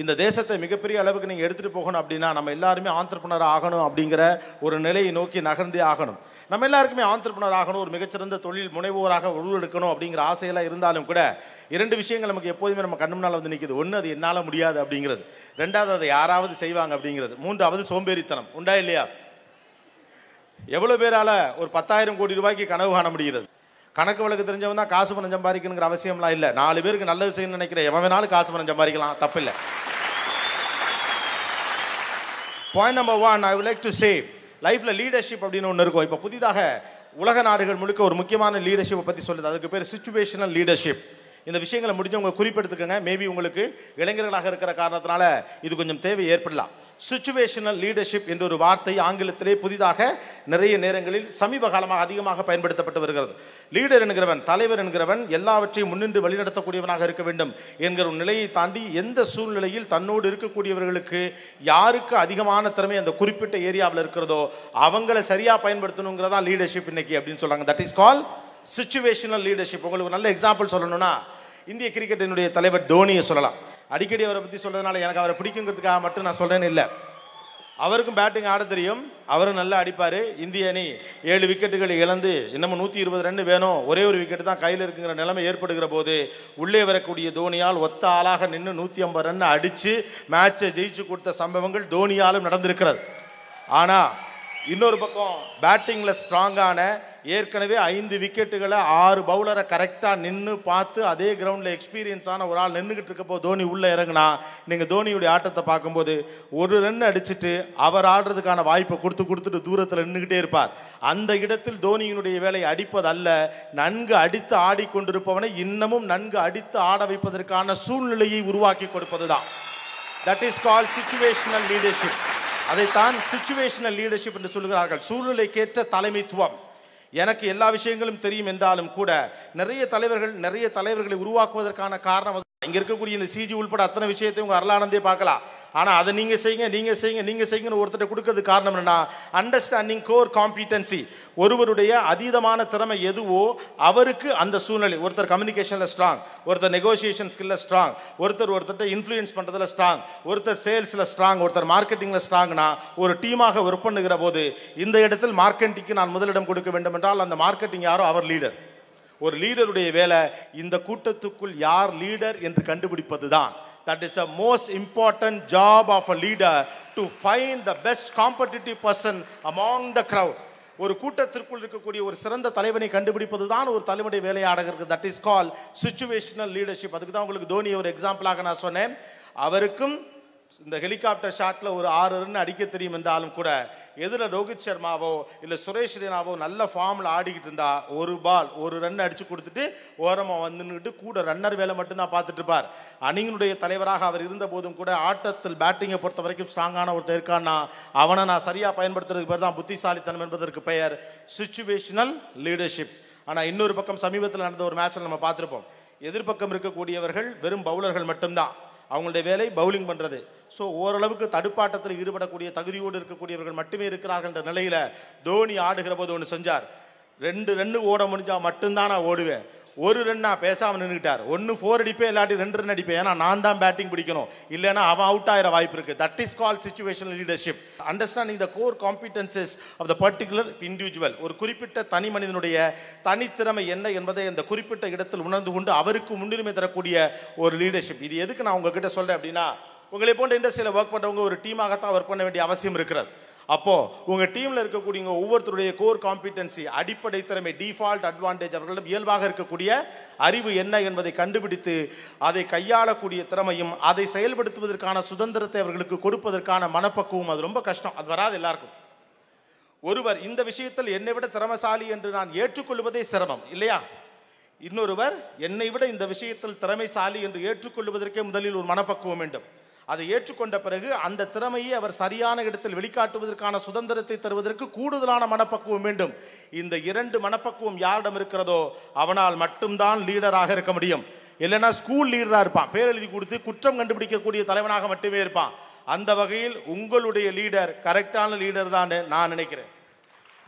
இந்த தேசத்தை மிகப்பெரிய அளவுக்கு நீங்கள் எடுத்துகிட்டு போகணும் அப்படின்னா நம்ம எல்லாருமே ஆந்திரப்பனர் ஆகணும் அப்படிங்கிற ஒரு நிலையை நோக்கி நகர்ந்தே ஆகணும். நம்ம எல்லாருக்குமே ஆந்திரப்பனர் ஆகணும் ஒரு மிகச்சிறந்த தொழில் முனைவோராக உருவெடுக்கணும் அப்படிங்கிற ஆசையெல்லாம் இருந்தாலும் கூட இரண்டு விஷயங்கள் நமக்கு எப்போதுமே நம்ம கண்ணு முன்னால் வந்து நிற்கிது ஒன்று அது என்னால் முடியாது அப்படிங்கிறது. ரெண்டாவது அதை யாராவது செய்வாங்க அப்படிங்கிறது. மூன்றாவது சோம்பேறித்தனம். உண்டா இல்லையா? எவ்வளோ பேரால் ஒரு பத்தாயிரம் கோடி ரூபாய்க்கு கனவு காண முடிகிறது. கணக்கு வழக்கு தெரிஞ்சவன் தான் காசு பணம் சம்பாதிக்கணுங்கிற அவசியம்லாம் இல்லை. நாலு பேருக்கு நல்லது செய்யணும்னு நினைக்கிற எவன் வேணாலும் காசு பணம் சம்பாதிக்கலாம். தப்பில்லை. Point number one I like to say லைஃப்பில் லீடர்ஷிப் அப்படின்னு ஒன்று இருக்கும். இப்போ புதிதாக உலக நாடுகள் முழுக்க ஒரு முக்கியமான லீடர்ஷிப்பை பற்றி சொல்லுது. அதுக்கு பேர் சுச்சுவேஷனல் லீடர்ஷிப் இந்த விஷயங்களை முடிஞ்சவங்க குறிப்பெடுத்துக்கோங்க. மேபி உங்களுக்கு இளைஞர்களாக இருக்கிற காரணத்தினால இது கொஞ்சம் தேவை ஏற்படலாம். சுச்சுவேஷனல் லீடர்ஷிப் என்ற ஒரு வார்த்தை ஆங்கிலத்திலே புதிதாக நிறைய நேரங்களில் சமீப காலமாக அதிகமாக பயன்படுத்தப்பட்டு வருகிறது. லீடர் என்கிறவன் தலைவர் என்கிறவன் எல்லாவற்றையும் முன்னின்று வழிநடத்தக்கூடியவனாக இருக்க வேண்டும் என்கிற ஒரு நிலையை தாண்டி எந்த சூழ்நிலையில் தன்னோடு இருக்கக்கூடியவர்களுக்கு யாருக்கு அதிகமான திறமை அந்த குறிப்பிட்ட ஏரியாவில் இருக்கிறதோ அவங்கள சரியாக பயன்படுத்தணுங்கிறதா லீடர்ஷிப் இன்னைக்கு அப்படின்னு சொல்கிறாங்க that is called situational leadership உங்களுக்கு ஒரு நல்ல எக்ஸாம்பிள் சொல்லணும்னா இந்திய கிரிக்கெட்டினுடைய தலைவர் தோனியை சொல்லலாம். அடிக்கடி அவரை பற்றி சொல்கிறதுனால எனக்கு அவரை பிடிக்குங்கிறதுக்காக மட்டும் நான் சொல்கிறேன்னு இல்லை. அவருக்கும் பேட்டிங் ஆட தெரியும். அவரும் நல்லா அடிப்பார். இந்திய அணி ஏழு விக்கெட்டுகள் இழந்து இன்னமும் நூற்றி இருபது ரன் வேணும். ஒரே ஒரு விக்கெட் தான் கையில் இருக்குங்கிற நிலைமை ஏற்படுகிற போது உள்ளே வரக்கூடிய தோனியால் ஒத்த ஆளாக நின்று நூற்றி ஐம்பது ரன் அடித்து மேட்சை ஜெயிச்சு கொடுத்த சம்பவங்கள் தோனியாலும் நடந்திருக்கிறது. ஆனால் இன்னொரு பக்கம் பேட்டிங்கில் ஸ்ட்ராங்கான ஏற்கனவே ஐந்து விக்கெட்டுகளை ஆறு பவுலரை கரெக்டாக நின்று பார்த்து அதே கிரவுண்டில் எக்ஸ்பீரியன்ஸான ஒரு ஆள் நின்றுக்கிட்டு இருக்கப்போ தோனி உள்ளே இறங்குனா நீங்கள் தோனியுடைய ஆட்டத்தை பார்க்கும்போது ஒரு ரன் அடிச்சுட்டு அவர் ஆடுறதுக்கான வாய்ப்பை கொடுத்து கொடுத்துட்டு தூரத்தில் நின்றுக்கிட்டே இருப்பார். அந்த இடத்தில் தோனியினுடைய வேலை அடிப்பது அல்ல நன்கு அடித்து ஆடிக்கொண்டிருப்பவனை இன்னமும் நன்கு அடித்து ஆட வைப்பதற்கான சூழ்நிலையை உருவாக்கி கொடுப்பது தான் that is call situational leadership அதைத்தான் சுச்சுவேஷனல் லீடர்ஷிப் என்று சொல்கிறார்கள். சூழ்நிலைக்கேற்ற தலைமைத்துவம். எனக்கு எல்லா விஷயங்களும் தெரியும் என்றாலும் கூட நிறைய தலைவர்கள் நிறைய தலைவர்களை உருவாக்குவதற்கான காரணம் இங்க இருக்கக்கூடிய இந்த சிஜி உள்பட அத்தனை விஷயத்தையும் உங்க அருளானந்தே பார்க்கலாம். ஆனா அதை நீங்க செய்யுங்க நீங்க செய்யுங்க நீங்க செய்யுங்கன்னு ஒருத்தர் கொடுக்கறது காரணம் என்னன்னா அண்டர்ஸ்டாண்டிங் கோர் காம்பிட்டன்சி ஒருவருடைய அதீதமான திறமை எதுவோ அவருக்கு அந்த சூழ்நிலை. ஒருத்தர் கம்யூனிகேஷனில் ஸ்ட்ராங் ஒருத்தர் நெகோசியேஷன் ஸ்கில்ல ஸ்ட்ராங் ஒருத்தர் ஒருத்தர்கிட்ட இன்ஃப்ளூயன்ஸ் பண்ணுறதுல ஸ்ட்ராங் ஒருத்தர் சேல்ஸில் ஸ்ட்ராங் ஒருத்தர் மார்க்கெட்டிங்கில் ஸ்ட்ராங்னா ஒரு டீமாக ஒர்க் பண்ணுகிற போது இந்த இடத்தில் மார்க்கெட்டிங்க்கு நான் முதலிடம் கொடுக்க வேண்டும் என்றால் அந்த மார்க்கெட்டிங் யாரோ? அவர் லீடர் ஒரு லீடருடைய வேலை இந்த கூட்டத்துக்குள் யார் லீடர் என்று கண்டுபிடிப்பது தான் that is a most important job of a leader to find the best competitive person among the crowd ஒரு கூட்டத்திற்குள் இருக்கக்கூடிய ஒரு சிறந்த தலைவனை கண்டுபிடிப்பது தான் ஒரு தலைவனுடைய வேலையாக that is called situational leadership அதுக்கு தான் உங்களுக்கு தோனி ஒரு எக்ஸாம்பிளாக நான் சொன்னேன். அவருக்கும் இந்த ஹெலிகாப்டர் ஷாட்டில் ஒரு ஆறு ரன் அடிக்க தெரியும் என்றாலும் கூட எதில் ரோஹித் சர்மாவோ இல்லை சுரேஷ் ரெய்னாவோ நல்ல ஃபார்மில் ஆடிக்கிட்டு இருந்தா ஒரு பால் ஒரு ரன் அடித்து கொடுத்துட்டு ஓரமாக வந்துன்னுட்டு கூட ரன்னர் வேலை மட்டும்தான் பார்த்துட்டு இருப்பார். அணியினுடைய தலைவராக அவர் இருந்த போதும் கூட ஆட்டத்தில் பேட்டிங்கை பொறுத்த வரைக்கும் ஸ்ட்ராங்கான ஒருத்தர் இருக்கான்னா அவனை நான் சரியாக பயன்படுத்துறதுக்கு பேர் தான் புத்திசாலித்தனம் என்பதற்கு பெயர் சுச்சுவேஷனல் லீடர்ஷிப் ஆனால் இன்னொரு பக்கம் சமீபத்தில் நடந்த ஒரு மேட்ச்சில் நம்ம பார்த்துருப்போம். எதிர்பக்கம் இருக்கக்கூடியவர்கள் வெறும் பவுலர்கள் மட்டும்தான். அவங்களுடைய வேலை பவுலிங் பண்ணுறது ஸோ ஓரளவுக்கு தடுப்பாட்டத்தில் ஈடுபடக்கூடிய தகுதியோடு இருக்கக்கூடியவர்கள் மட்டுமே இருக்கிறார்கள் என்ற நிலையில் தோனி ஆடுகிற போது ஒன்று செஞ்சார். ரெண்டு ரன்னு ஓட முடிஞ்சால் மட்டும்தான் நான் ஓடுவேன். ஒரு ரன் நான் பேசாமல் நின்றுக்கிட்டார் ஒன்று ஃபோர் அடிப்பேன் இல்லாட்டி ரெண்டு ரன் அடிப்பேன். ஏன்னா நான் தான் பேட்டிங் பிடிக்கணும். இல்லைன்னா அவன் அவுட் ஆகிற வாய்ப்பு இருக்குது that is called situational leadership understanding the core competencies of the particular individual ஒரு குறிப்பிட்ட தனி மனிதனுடைய தனித்திறமை என்ன என்பதை அந்த குறிப்பிட்ட இடத்தில் உணர்ந்து கொண்டு அவருக்கு முன்னுரிமை தரக்கூடிய ஒரு லீடர்ஷிப் இது எதுக்கு நான் உங்ககிட்ட சொல்கிறேன் அப்படின்னா உங்களை போன்ற இண்டஸ்ட்ரியில் ஒர்க் பண்ணுறவங்க ஒரு டீமாகத்தான் ஒர்க் பண்ண வேண்டிய அவசியம் இருக்கிறது. அப்போது உங்கள் டீமில் இருக்கக்கூடிய ஒவ்வொருத்தருடைய கோர் காம்பிட்டன்சி அடிப்படை திறமை டிஃபால்ட் அட்வான்டேஜ் அவர்களிடம் இயல்பாக இருக்கக்கூடிய அறிவு என்ன என்பதை கண்டுபிடித்து அதை கையாளக்கூடிய திறமையும் அதை செயல்படுத்துவதற்கான சுதந்திரத்தை அவர்களுக்கு கொடுப்பதற்கான மனப்பக்குவம் அது ரொம்ப கஷ்டம். அது வராது எல்லாருக்கும். ஒருவர் இந்த விஷயத்தில் என்னை விட திறமசாலி என்று நான் ஏற்றுக்கொள்வதே சிரமம் இல்லையா? இன்னொருவர் என்னை விட இந்த விஷயத்தில் திறமைசாலி என்று ஏற்றுக்கொள்வதற்கே முதலில் ஒரு மனப்பக்குவம் வேண்டும். அதை ஏற்றுக்கொண்ட பிறகு அந்த திறமையை அவர் சரியான இடத்தில் வெளிக்காட்டுவதற்கான சுதந்திரத்தை தருவதற்கு கூடுதலான மனப்பக்குவம் வேண்டும். இந்த இரண்டு மனப்பக்குவம் யாரிடம் இருக்கிறதோ அவனால் மட்டும்தான் லீடராக இருக்க முடியும். இல்லைன்னா ஸ்கூல் லீடராக இருப்பான். பேர் எழுதி கொடுத்து குற்றம் கண்டுபிடிக்கக்கூடிய தலைவனாக மட்டுமே இருப்பான். அந்த வகையில் உங்களுடைய லீடர் கரெக்டான லீடர் தான் நான் நினைக்கிறேன்.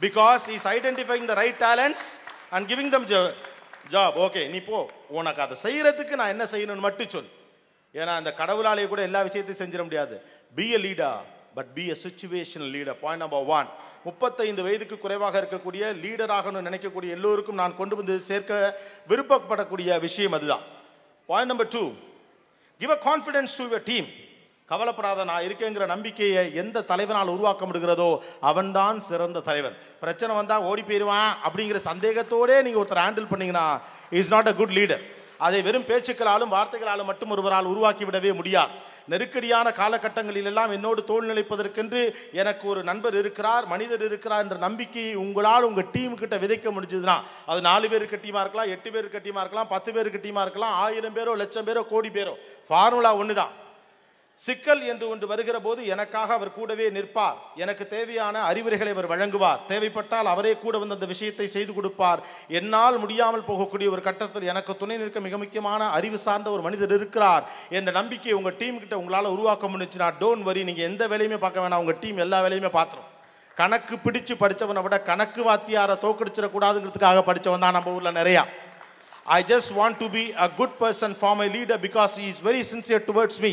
Because is identifying the right talents and giving them job okay நீ போ. உனக்கு அதை செய்யறதுக்கு நான் என்ன செய்யணும்னு மட்டும் சொல் ஏன்னா அந்த கடவுளாலேயே கூட எல்லா விஷயத்தையும் செஞ்சிட முடியாது. Be a leader but be a situation leader point number one முப்பத்தைந்து வயதுக்கு குறைவாக இருக்கக்கூடிய லீடராகணும்னு நினைக்கக்கூடிய எல்லோருக்கும் நான் கொண்டு வந்து சேர்க்க விருப்பப்படக்கூடிய விஷயம் அதுதான். Point number two give a confidence to your team கவலைப்படாத நான் இருக்கேங்கிற நம்பிக்கையை எந்த தலைவனால் உருவாக்க முடிகிறதோ அவன்தான் சிறந்த தலைவன். பிரச்சனை வந்தால் ஓடி போயிடுவான் அப்படிங்கிற சந்தேகத்தோடே நீங்கள் ஒருத்தர் ஹேண்டில் பண்ணீங்கன்னா is not a good leader அதை வெறும் பேச்சுக்களாலும் வார்த்தைகளாலும் மட்டும் ஒருவரால் உருவாக்கிவிடவே முடியாது. நெருக்கடியான காலகட்டங்களிலெல்லாம் என்னோடு தோல் நிலைப்பதற்கென்று எனக்கு ஒரு நண்பர் இருக்கிறார் மனிதர் இருக்கிறார் என்ற நம்பிக்கையை உங்களால் உங்கள் டீம் கிட்ட விதைக்க முடிஞ்சதுன்னா அது நாலு பேருக்கு டீமாக இருக்கலாம் எட்டு பேருக்கு டீமாக இருக்கலாம் பத்து பேருக்கு டீமாக இருக்கலாம் ஆயிரம் பேரோ லட்சம் பேரோ கோடி பேரோ. ஃபார்முலா ஒன்று தான் சிக்கல் என்று ஒன்று வருகிற போது எனக்காக அவர் கூடவே நிற்பார். எனக்கு தேவையான அறிவுரைகளை அவர் வழங்குவார். தேவைப்பட்டால் அவரே கூட வந்து அந்த விஷயத்தை செய்து கொடுப்பார். என்னால் முடியாமல் போகக்கூடிய ஒரு கட்டத்தில் எனக்கு துணை நிற்க மிக முக்கியமான அறிவு சார்ந்த ஒரு மனிதர் இருக்கிறார் என்ற நம்பிக்கையை உங்கள் டீம் கிட்ட உங்களால் உருவாக்க முடிஞ்சுனா டோன்ட் வரி நீங்கள் எந்த வேலையுமே பார்க்க வேணாம். உங்கள் டீம் எல்லா வேலையுமே பார்த்துரும். கணக்கு பிடிச்சு படித்தவனை விட கணக்கு வாத்தியாரை தோக்கடிச்சிடக்கூடாதுங்கிறதுக்காக படித்தவன் தான் நம்ம ஊரில் நிறையா. I just want to be a good person for my leader because is very sincere towards me.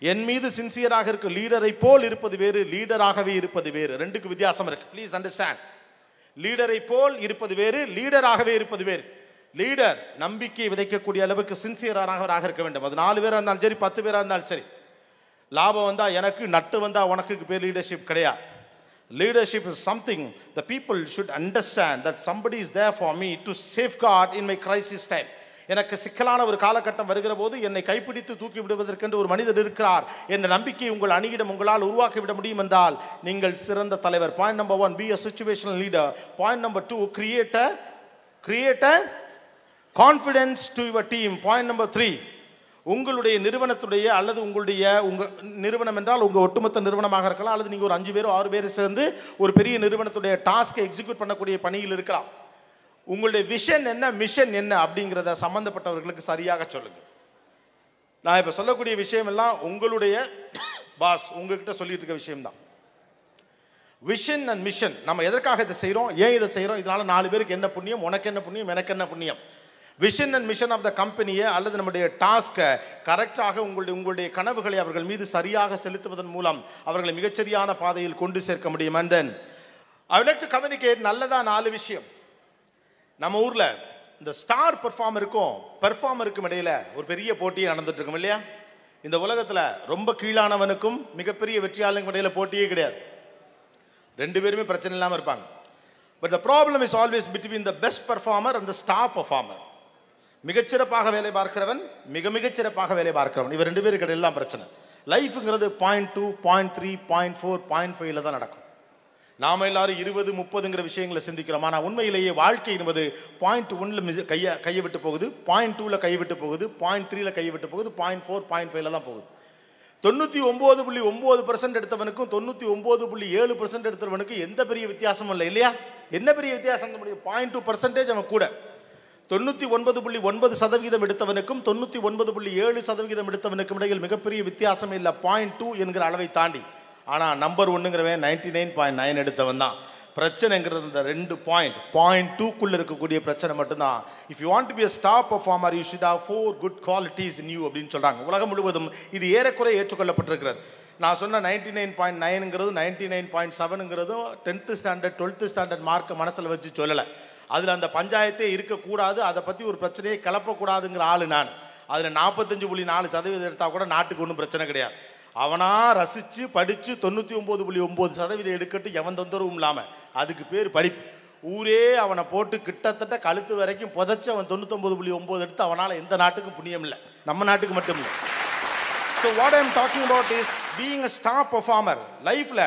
என் மீது சின்சியராக இருக்க லீடரை போல் இருப்பது வேறு லீடராகவே இருப்பது வேறு. ரெண்டுக்கு வித்தியாசம் இருக்கு. ப்ளீஸ் அண்டர்ஸ்டாண்ட் லீடரை போல் இருப்பது வேறு லீடராகவே இருப்பது வேறு. லீடர் நம்பிக்கை விதைக்கக்கூடிய அளவுக்கு சின்சியரானவராக இருக்க வேண்டும். அது நாலு பேராக இருந்தாலும் சரி பத்து பேராக இருந்தாலும் சரி. லாபம் வந்தால் எனக்கு நட்டு வந்தால் உனக்கு பேர் லீடர்ஷிப் கிடையாது. Leadership is something the people should understand that somebody is there for me to safe safeguard in my crisis time எனக்கு சிக்கலான ஒரு காலகட்டம் வருகிற போது என்னை கைப்பிடித்து தூக்கி விடுவதற்கென்று ஒரு மனிதர் இருக்கிறார். என்ற நம்பிக்கை உங்கள் அணியிடம் உங்களால் உருவாக்கி விட முடியும் என்றால் நீங்கள் சிறந்த தலைவர். Point number one be a situational leader point number two create create confidence to your team point number three உங்களுடைய நிறுவனத்துடைய அல்லது உங்களுடைய உங்கள் நிறுவனம் என்றால் உங்கள் ஒட்டுமொத்த நிறுவனமாக இருக்கலாம் அல்லது நீங்கள் ஒரு அஞ்சு பேரோ ஆறு பேர் சேர்ந்து ஒரு பெரிய நிறுவனத்துடைய டாஸ்க்கை எக்ஸிக்யூட் பண்ணக்கூடிய பணியில் இருக்கலாம். உங்களுடைய விஷன் என்ன மிஷன் என்ன அப்படிங்கிறத சம்மந்தப்பட்டவர்களுக்கு சரியாக சொல்லுங்கள் நான் இப்போ சொல்லக்கூடிய விஷயம் எல்லாம் உங்களுடைய பாஸ் உங்ககிட்ட சொல்லிட்டு இருக்க விஷயம்தான். விஷன் அண்ட் மிஷன் நம்ம எதற்காக இதை செய்கிறோம் ஏன் இதை செய்கிறோம் இதனால் நாலு பேருக்கு என்ன புண்ணியம்? உனக்கு என்ன புண்ணியம்? எனக்கு என்ன புண்ணியம்? Vision and mission of the கம்பெனியை அல்லது நம்முடைய டாஸ்க்கை கரெக்டாக உங்களுடைய உங்களுடைய கனவுகளை அவர்கள் மீது சரியாக செலுத்துவதன் மூலம் அவர்களை மிகச்சரியான பாதையில் கொண்டு சேர்க்க முடியும். And then I like to communicate நல்லதா நாலு விஷயம். நம்ம ஊரில் இந்த ஸ்டார் பெர்ஃபார்மருக்கும் பெர்ஃபார்மருக்கும் இடையில ஒரு பெரிய போட்டி நடந்துட்டு இருக்கும் இல்லையா? இந்த உலகத்தில் ரொம்ப கீழானவனுக்கும் மிகப்பெரிய வெற்றியாளனுக்கும் இடையில போட்டியே கிடையாது. ரெண்டு பேருமே பிரச்சனை இல்லாமல் இருப்பாங்க. But the problem is always between the best performer and the star performer மிகச்சிறப்பாக வேலை பார்க்கிறவன் மிக மிகச்சிறப்பாக வேலை பார்க்கிறவன். இவர் ரெண்டு பேருக்கு இடையிலாம் பிரச்சனை. லைஃபுங்கிறது point two point three point four point ஃபைவ்ல தான் நடக்கும். நாம எல்லாரும் இருபது முப்பதுங்கிற விஷயங்களை சிந்திக்கிறோம். ஆனால் உண்மையிலேயே வாழ்க்கை என்பது பாயிண்ட் ஒன்ல மிஸ் கையை கையை விட்டு போகுது. பாயிண்ட் டூவில் கை விட்டு போகுது. பாயிண்ட் த்ரீல கை விட்டு போகுது. பாயிண்ட் ஃபோர் பாயிண்ட் ஃபைவ்ல தான் போகுது. தொண்ணூற்றி ஒம்பது புள்ளி ஒம்பது பர்சன்ட் எடுத்தவனுக்கும் தொண்ணூற்றி ஒம்பது புள்ளி ஏழு பர்சன்ட் எடுத்தவனுக்கும் எந்த பெரிய வித்தியாசமும் இல்லை இல்லையா? என்ன பெரிய வித்தியாசம்? முடியும் பாயிண்ட் டூ பர்சன்டேஜ் அவன் கூட. தொண்ணூற்றி ஒன்பது புள்ளி ஒன்பது சதவீதம் எடுத்தவனுக்கும் தொண்ணூற்றி ஒன்பது புள்ளி ஏழு சதவீதம் எடுத்தவனுக்கும் இடையில் மிகப்பெரிய வித்தியாசம் இல்லை. பாயிண்ட் டூ என்கிற அளவை தாண்டி. ஆனால் நம்பர் ஒன்றுங்கிறவன் நைன்டி நைன் பாயிண்ட் நைன் எடுத்தவன் தான். பிரச்சனைங்கிறது இந்த ரெண்டு பாயிண்ட் பாயிண்ட் டூக்குள்ளே இருக்கக்கூடிய பிரச்சனை மட்டும்தான். If you want to be a star performer you should have four good qualities new அப்படின்னு சொல்கிறாங்க உலகம் முழுவதும் இது ஏறக்குறை ஏற்றுக்கொள்ளப்பட்டிருக்கிறது. நான் சொன்ன நைன்டி நைன் பாயிண்ட் நைனுங்கிறது நைன்டி நைன் பாயிண்ட் செவனுங்கிறதும் டென்த்து ஸ்டாண்டர்ட் டுவெல்த்து ஸ்டாண்டர்ட் மார்க்கை மனசில் வச்சு சொல்லலை. அதில் அந்த பஞ்சாயத்தே இருக்கக்கூடாது. அதை பற்றி ஒரு பிரச்சனையை கிளப்பக்கூடாதுங்கிற ஆள் நான். அதில் நாற்பத்தஞ்சு புள்ளி நாலு சதவீதம் எடுத்தால் கூட நாட்டுக்கு ஒன்றும் பிரச்சனை கிடையாது. அவனா ரசித்து படித்து தொண்ணூற்றி ஒம்பது புள்ளி ஒம்பது சதவீதம் எடுக்கட்டும் எவன் தொந்தரவும் இல்லாமல் அதுக்கு பேர் படிப்பு. ஊரே அவனை போட்டு கிட்டத்தட்ட கழுத்து வரைக்கும் புதைச்சி அவன் தொண்ணூத்தொம்பது புள்ளி ஒம்பது எடுத்து அவனால் எந்த நாட்டுக்கும் புண்ணியம் இல்லை. நம்ம நாட்டுக்கு மட்டும் இல்லை. So what I'm talking about is being a star performer லைஃப்பில்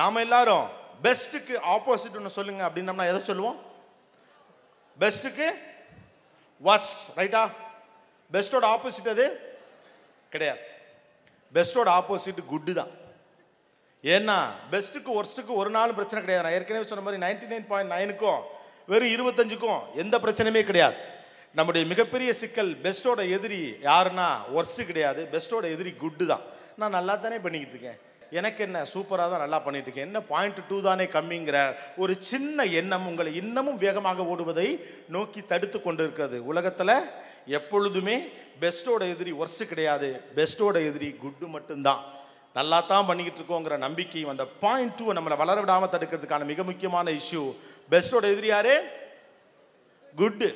நாம் எல்லாரும் பெஸ்ட்டுக்கு ஆப்போசிட் ஒன்று சொல்லுங்க அப்படின்னம்னா எதை சொல்லுவோம்? பெஸ்ட்டுக்கு ஒஸ்ட் ரைட்டா பெஸ்ட்டோட ஆப்போசிட் அது கிடையாது. பெஸ்ட்டோட ஆப்போசிட் குட்டு தான். ஏன்னா பெஸ்ட்டுக்கு ஒர்ஸ்ட்டுக்கு ஒரு நாளும் பிரச்சனை கிடையாது. நான் ஏற்கனவே சொன்ன மாதிரி நைன்டி நைன் பாயிண்ட் நைனுக்கும் வெறும் இருபத்தஞ்சுக்கும் எந்த பிரச்சனையுமே கிடையாது. நம்முடைய மிகப்பெரிய சிக்கல் பெஸ்ட்டோட எதிரி யாருன்னா ஒர்ஸ்ட்டு கிடையாது. பெஸ்ட்டோட எதிரி குட்டு தான். நான் நல்லா தானே பண்ணிக்கிட்டு இருக்கேன். எனக்கு என்ன? சூப்பராக தான் நல்லா பண்ணிட்டு இருக்கேன். என்ன பாயிண்ட் டூ தானே கம்மிங்கிற ஒரு சின்ன எண்ணம் உங்களை இன்னமும் வேகமாக ஓடுவதை நோக்கி தடுத்து கொண்டு இருக்கிறது உலகத்தில் எப்பொழுதுமே பெஸ்ட்டோட எதிரி ஒர்ஸ்ட் கிடையாது. பெஸ்ட்டோட எதிரி குட்டு மட்டும்தான். நல்லா தான் பண்ணிக்கிட்டு இருக்கோங்கிற நம்பிக்கையும் அந்த பாயிண்ட் டூ நம்மளை வளர விடாமல் தடுக்கிறதுக்கான மிக முக்கியமான இஷ்யூ பெஸ்ட்டோட எதிரி யாரு? குட்டு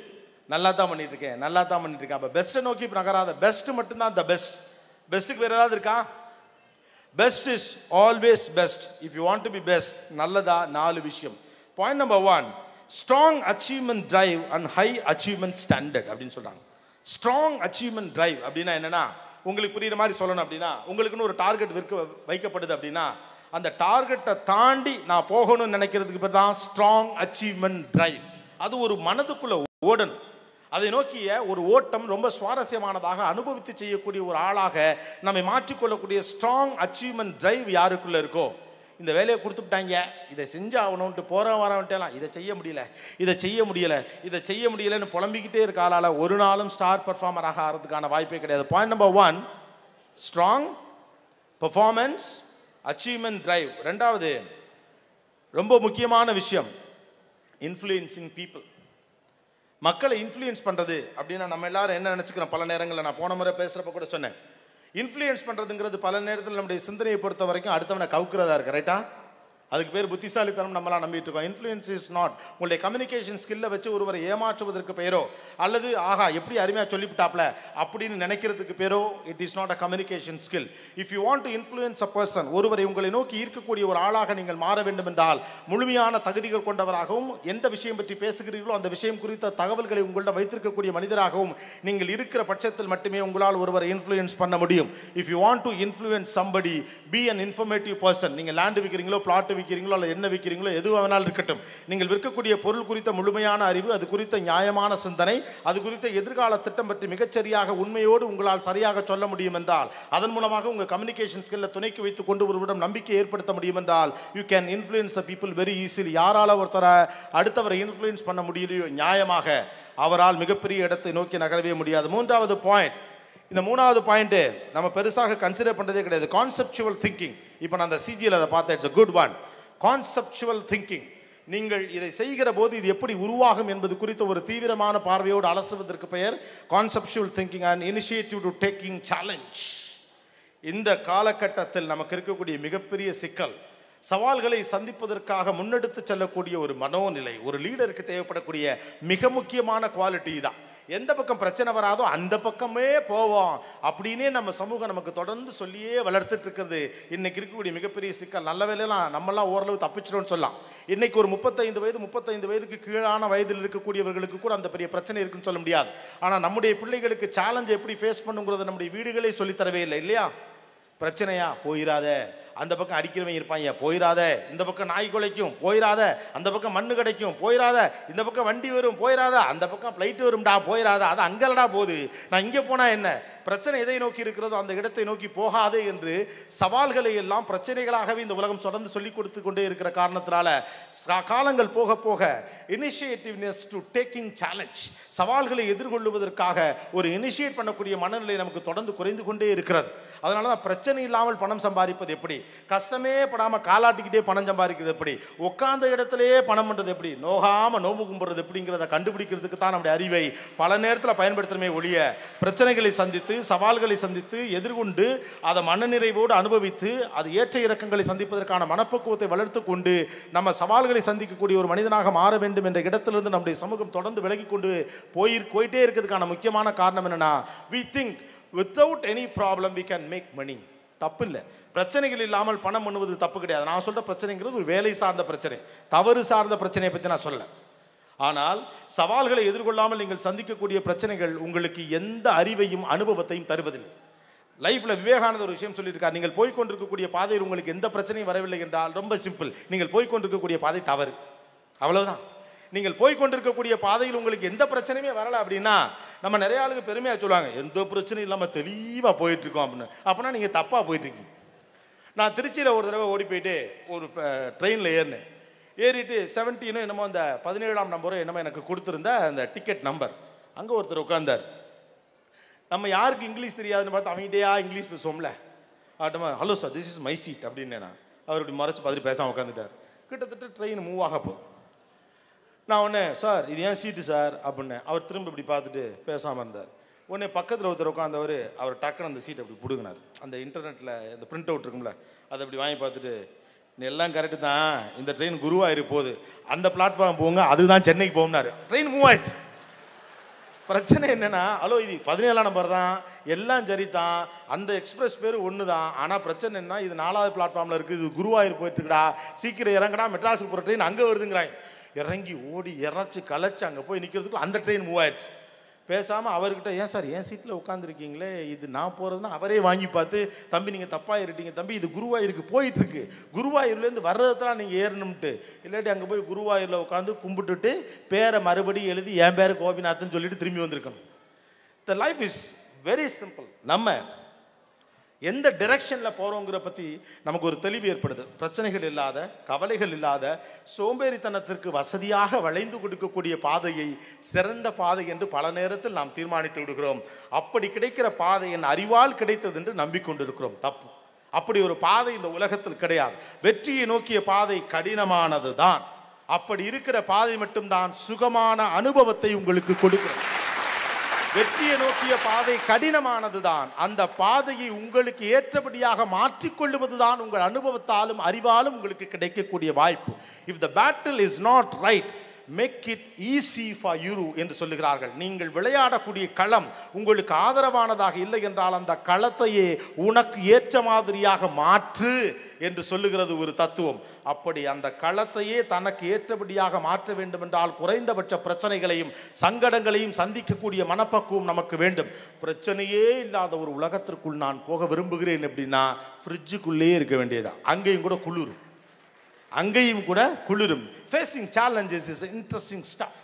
நல்லா தான் பண்ணிட்டு இருக்கேன் நல்லா தான் பண்ணிட்டு இருக்கேன் அப்போ பெஸ்ட்டை நோக்கி நகராத பெஸ்ட் மட்டும்தான் த பெஸ்ட் பெஸ்ட்டுக்கு வேறு ஏதாவது இருக்கா? Best is always best if you want to be best நல்லதா நாலு விஷயம். Point number one strong achievement drive and high achievement standard அப்படின்னு சொல்கிறாங்க ஸ்ட்ராங் அச்சீவ்மெண்ட் டிரைவ் அப்படின்னா என்னன்னா உங்களுக்கு புரியுற மாதிரி சொல்லணும் அப்படின்னா உங்களுக்குன்னு ஒரு டார்கெட் விற்க வைக்கப்படுது அப்படின்னா அந்த டார்கெட்டை தாண்டி நான் போகணும்னு நினைக்கிறதுக்கு பேர் தான் ஸ்ட்ராங் அச்சீவ்மெண்ட் டிரைவ் அது ஒரு மனதுக்குள்ள ஓடணும். அதை நோக்கிய ஒரு ஓட்டம் ரொம்ப சுவாரஸ்யமானதாக அனுபவித்து செய்யக்கூடிய ஒரு ஆளாக நம்மை மாற்றிக்கொள்ளக்கூடிய ஸ்ட்ராங் அச்சீவ்மெண்ட் டிரைவ் யாருக்குள்ளே இருக்கோ? இந்த வேலையை கொடுத்துட்டாங்க இதை செஞ்சாகணும்ட்டு போகிற வரவன்ட்டெல்லாம் இதை செய்ய முடியல இதை செய்ய முடியல இதை செய்ய முடியலன்னு புலம்பிக்கிட்டே இருக்க ஆளால் ஒரு நாளும் ஸ்டார் பர்ஃபார்மராக ஆகிறதுக்கான வாய்ப்பே கிடையாது. Point number one strong performance achievement drive ரெண்டாவது ரொம்ப முக்கியமான விஷயம் இன்ஃப்ளூயன்சிங் பீப்புள் மக்களை இன்ஃப்ளூயன்ஸ் பண்ணுறது அப்படின்னா நம்ம எல்லாரும் என்ன நினச்சிக்கிறோம்? பல நேரங்களில் நான் போன முறை பேசுகிறப்ப கூட சொன்னேன். இன்ஃப்ளூயன்ஸ் பண்ணுறதுங்கிறது பல நேரத்தில் நம்முடைய சிந்தனையை பொறுத்த வரைக்கும் அடுத்தவனை கவுக்கிறதா இருக்கு ரைட்டா அதுக்கு பேர் புத்திசாலித்தனம் நம்மளாம் நம்பிட்டு இருக்கோம் இன்ஃப்ளூயன்ஸ் இஸ் நாட் உங்களுடைய கம்யூனிகேஷன் ஸ்கில்லை வச்சு ஒருவரை ஏமாற்றுவதற்கு பெயரோ அல்லது ஆஹா எப்படி அருமையாக சொல்லிவிட்டாப்ல? அப்படின்னு நினைக்கிறதுக்கு பேரோ it is not a communication skill if you want to influence a person ஒருவரை உங்களை நோக்கி ஈர்க்கக்கூடிய ஒரு ஆளாக நீங்கள் மாற வேண்டும் என்றால் முழுமையான தகுதிகள் கொண்டவராகவும் எந்த விஷயம் பற்றி பேசுகிறீர்களோ அந்த விஷயம் குறித்த தகவல்களை உங்களிடம் வைத்திருக்கக்கூடிய மனிதராகவும் நீங்கள் இருக்கிற பட்சத்தில் மட்டுமே உங்களால் ஒருவரை இன்ஃப்ளூயன்ஸ் பண்ண முடியும். If you want to influence somebody be an informative person நீங்கள் லேண்ட் விற்கிறீங்களோ பிளாட் விற்கிறீங்களோ அல்லது என்ன விற்கிறீங்களோ எது வேணாலும் இருக்கட்டும். நீங்கள் விற்கக்கூடிய பொருள் குறித்த முழுமையான அறிவு அது குறித்த நியாயமான சிந்தனை அது குறித்த எதிர்கால திட்டம் பற்றி மிகச்சரியாக உண்மையோடு உங்களால் சரியாக சொல்ல முடியும் என்றால் அதன் மூலமாக உங்கள் கம்யூனிகேஷன் ஸ்கில்லை துணைக்கு வைத்துக் கொண்டு ஒருவரிடம் நம்பிக்கை ஏற்படுத்த முடியும் என்றால் you can influence the people very easily யாரால ஒருத்தரை அடுத்தவரை இன்ஃப்ளூயன்ஸ் பண்ண முடியலையோ நியாயமாக அவரால் மிகப்பெரிய இடத்தை நோக்கி நகரவே முடியாது. மூன்றாவது பாயிண்ட் இந்த மூணாவது பாயிண்ட்டு நம்ம பெருசாக கன்சிடர் பண்ணுறதே கிடையாது. கான்செப்சுவல் திங்கிங் இப்போ நான் அந்த சிஜியில் அதை பார்த்தேன். It's a good one conceptual thinking நீங்கள் இதை செய்கிற போது இது எப்படி உருவாகும் என்பது குறித்த ஒரு தீவிரமான பார்வையோடு அலசுவதற்கு பெயர் conceptual thinking and initiative to taking challenge இந்த காலகட்டத்தில் நமக்கு இருக்கக்கூடிய மிகப்பெரிய சிக்கல் சவால்களை சந்திப்பதற்காக முன்னெடுத்து செல்லக்கூடிய ஒரு மனோநிலை ஒரு லீடருக்கு தேவைப்படக்கூடிய மிக முக்கியமான குவாலிட்டி தான். எந்த பக்கம் பிரச்சனை வராதோ அந்த பக்கமே போவோம். அப்படின்னே நம்ம சமூகம் நமக்கு தொடர்ந்து சொல்லியே வளர்த்துட்டு இருக்கிறது. இன்னைக்கு இருக்கக்கூடிய மிகப்பெரிய சிக்கல் நல்ல வேலையெல்லாம் நம்மலாம் ஓரளவு தப்பிச்சிடும்னு சொல்லலாம். இன்னைக்கு ஒரு முப்பத்தைந்து வயது முப்பத்தைந்து வயதுக்கு கீழான வயதில் இருக்கக்கூடியவர்களுக்கு கூட அந்த பெரிய பிரச்சனை இருக்குன்னு சொல்ல முடியாது. ஆனால் நம்முடைய பிள்ளைகளுக்கு சேலஞ்ச் எப்படி ஃபேஸ் பண்ணுங்கிறத நம்முடைய வீடுகளே சொல்லித்தரவே இல்லை இல்லையா? பிரச்சனையா? போயிடாத அந்த பக்கம் அடிக்கிறவன் இருப்பாங்க போயிடாத இந்த பக்கம் நாய் குலைக்கும் போயிடாத அந்த பக்கம் மண்ணு கிடைக்கும் போயிடாத இந்த பக்கம் வண்டி வரும் போயிடாத அந்த பக்கம் ஃப்ளைட் வரும்டா போயிடாத அது அங்கலடா போகுது. நான் இங்கே போனால் என்ன? பிரச்சனை எதை நோக்கி இருக்கிறதோ அந்த இடத்தை நோக்கி போகாதே என்று சவால்களை எல்லாம் பிரச்சனைகளாகவே இந்த உலகம் தொடர்ந்து சொல்லிக் கொடுத்து கொண்டே இருக்கிற காரணத்தினால காலங்கள் போக போக இனிஷியேட்டிவ்னஸ் டு டேக்கிங் சேலஞ்ச் சவால்களை எதிர்கொள்ளுவதற்காக ஒரு இனிஷியேட் பண்ணக்கூடிய மனநிலை நமக்கு தொடர்ந்து குறைந்து கொண்டே இருக்கிறது. அதனால தான் பிரச்சனை இல்லாமல் பணம் சம்பாதிப்பது எப்படி? கஷ்டமே படாமல் காலாட்டிக்கிட்டே பணம் சம்பாதிக்கிறது எப்படி? உட்காந்த இடத்துலயே பணம் பண்ணுறது எப்படி? நோகாமல் நோம்பு கும்பிட்றது எப்படிங்கிறத கண்டுபிடிக்கிறதுக்கு தான் நம்முடைய அறிவை பல நேரத்தில் பயன்படுத்தணுமே ஒழிய பிரச்சனைகளை சந்தித்து சவால்களை சந்தித்து எதிர்கொண்டு அதை மனநிறைவோடு அனுபவித்து அது ஏற்ற இறக்கங்களை சந்திப்பதற்கான மனப்பக்குவத்தை வளர்த்து கொண்டு நம்ம சவால்களை சந்திக்கக்கூடிய ஒரு மனிதனாக மாற வேண்டும் என்ற இடத்திலிருந்து நம்முடைய சமூகம் தொடர்ந்து விலகி கொண்டு போய் போயிட்டே இருக்கிறதுக்கான முக்கியமான காரணம் என்னன்னா we think without any problem we can make money தப்பு இல்லை பிரச்சனைகள் இல்லாமல் பணம் பண்ணுவது தப்பு கிடையாது. நான் சொல்கிற பிரச்சனைங்கிறது ஒரு வேலை சார்ந்த பிரச்சனை. தவறு சார்ந்த பிரச்சனையை பற்றி நான் சொல்ல ஆனால் சவால்களை எதிர்கொள்ளாமல் நீங்கள் சந்திக்கக்கூடிய பிரச்சனைகள் உங்களுக்கு எந்த அறிவையும் அனுபவத்தையும் தருவதில்லை. லைஃப்பில் விவேகானந்தர் ஒரு விஷயம் சொல்லியிருக்கார். நீங்கள் போய்கொண்டிருக்கக்கூடிய பாதையில் உங்களுக்கு எந்த பிரச்சனையும் வரவில்லை என்றால் ரொம்ப சிம்பிள். நீங்கள் போய்கொண்டிருக்கக்கூடிய பாதை தவறு. அவ்வளோதான் நீங்கள் போய்கொண்டிருக்கக்கூடிய பாதையில் உங்களுக்கு எந்த பிரச்சனையுமே வரல அப்படின்னா நம்ம நிறைய ஆளுக்கு பெருமையாக சொல்லுவாங்க எந்த பிரச்சனையும் இல்லாமல் தெளிவாக போயிட்டுருக்கோம் அப்படின்னு. அப்படின்னா நீங்கள் தப்பாக போயிட்டுருக்கீங்க. நான் திருச்சியில் ஒரு தடவை ஓடி போயிட்டு ஒரு ட்ரெயினில் ஏறினேன். ஏறிட்டு செவன்டீனும் என்னமோ அந்த பதினேழாம் நம்பரும் என்னமோ எனக்கு கொடுத்துருந்த அந்த டிக்கெட் நம்பர் அங்கே ஒருத்தர் உட்காந்தார் நம்ம யாருக்கு இங்கிலீஷ் தெரியாதுன்னு பார்த்து அவங்ககிட்டயா இங்கிலீஷ் பேசுவோம்ல. ஆட்டமா hello sir this is my seat அப்படின்னு நான். அவர் இப்படி மறைச்சு பார்த்துட்டு பேசாமல் உட்காந்துட்டார் கிட்டத்தட்ட ட்ரெயின் மூவ் ஆக போகுது. நான் உடனே சார் இது ஏன் சீட்டு சார்? அப்படின்னேன் அவர் திரும்ப இப்படி பார்த்துட்டு பேசாமல் இருந்தார். உடனே பக்கத்தில் ஒருத்தர் உட்காந்தவர் அவர் டக்குன்னு அந்த சீட்டை அப்படி பிடுங்கினார். அந்த இன்டர்நெட்டில் இந்த பிரிண்ட் அவுட் இருக்கும்ல அதை அப்படி வாங்கி பார்த்துட்டு "நீ எல்லாம் கரெக்டு தான். இந்த ட்ரெயின் குருவாயிரு போகுது அந்த பிளாட்ஃபார்ம் போங்க அதுதான் சென்னைக்கு போகும்னாரு. ட்ரெயின் மூவ் ஆயிடுச்சு பிரச்சனை என்னென்னா ஹலோ இது பதினேழாம் நம்பர் தான். எல்லாம் சரி தான் அந்த எக்ஸ்பிரஸ் பேர் ஒன்று தான் ஆனால் பிரச்சனை என்ன இது நாலாவது பிளாட்ஃபார்மில் இருக்குது இது குருவாயூர் போயிட்டுருக்கடா சீக்கிரம் இறங்கடா. மெட்ராஸுக்கு போகிற ட்ரெயின் அங்கே வருதுங்கிறாங்க. இறங்கி ஓடி இறச்சி கலைச்சி அங்கே போய் நிற்கிறதுக்குள்ள அந்த ட்ரெயின் மூவ் ஆயிடுச்சு பேசாமல் அவர்கிட்ட ஏன் சார் என் சீட்டில் உட்காந்துருக்கீங்களே இது நான் போகிறதுனா அவரே வாங்கி பார்த்து தம்பி நீங்கள் தப்பாக ஏறிட்டீங்க. தம்பி இது குருவாயூருக்கு போயிட்டுருக்கு. குருவாயூர்லேருந்து வர்றதுலாம் நீங்கள் ஏறணும்ட்டு. இல்லாட்டி அங்கே போய் குருவாயூரில் உட்காந்து கும்பிட்டுட்டு பேரை மறுபடியும் எழுதி என் பேர் கோபிநாத்னு சொல்லிட்டு திரும்பி வந்திருக்கணும். The life is very simple நம்ம எந்த டிரெக்ஷனில் போகிறோங்கிற பற்றி நமக்கு ஒரு தெளிவு ஏற்படுது. பிரச்சனைகள் இல்லாத கவலைகள் இல்லாத சோம்பேறித்தனத்திற்கு வசதியாக வளைந்து கொடுக்கக்கூடிய பாதையை சிறந்த பாதை என்று பல நேரத்தில் நாம் தீர்மானித்து விடுகிறோம். அப்படி கிடைக்கிற பாதை என் அறிவால் கிடைத்தது என்று நம்பிக்கொண்டிருக்கிறோம். தப்பு. அப்படி ஒரு பாதை இந்த உலகத்தில் கிடையாது. வெற்றியை நோக்கிய பாதை கடினமானது தான் அப்படி இருக்கிற பாதை மட்டும்தான் சுகமான அனுபவத்தை உங்களுக்கு கொடுக்கிறது. வெற்றியை நோக்கிய பாதை கடினமானதுதான். அந்த பாதையை உங்களுக்கு ஏற்றபடியாக மாற்றிக்கொள்ளுவதுதான் உங்கள் அனுபவத்தாலும் அறிவாலும் உங்களுக்கு கிடைக்கக்கூடிய வாய்ப்பு. If the battle is not right make it easy for you என்று சொல்லுகிறார்கள். நீங்கள் விளையாடக்கூடிய களம் உங்களுக்கு ஆதரவானதாக இல்லை என்றால் அந்த களத்தையே உனக்கு ஏற்ற மாதிரியாக மாற்று என்று சொல்லுகிறது ஒரு தத்துவம். அப்படி அந்த களத்தையே தனக்கு ஏற்றபடியாக மாற்ற வேண்டும் என்றால் குறைந்தபட்ச பிரச்சனைகளையும் சங்கடங்களையும் சந்திக்கக்கூடிய மனப்பக்குவம் நமக்கு வேண்டும். பிரச்சனையே இல்லாத ஒரு உலகத்திற்குள் நான் போக விரும்புகிறேன் எப்படின்னா ஃப்ரிட்ஜுக்குள்ளேயே இருக்க வேண்டியதான் அங்கேயும் கூட குளிரும். அங்கேயும் கூட குளிரும். Facing challenges is interesting stuff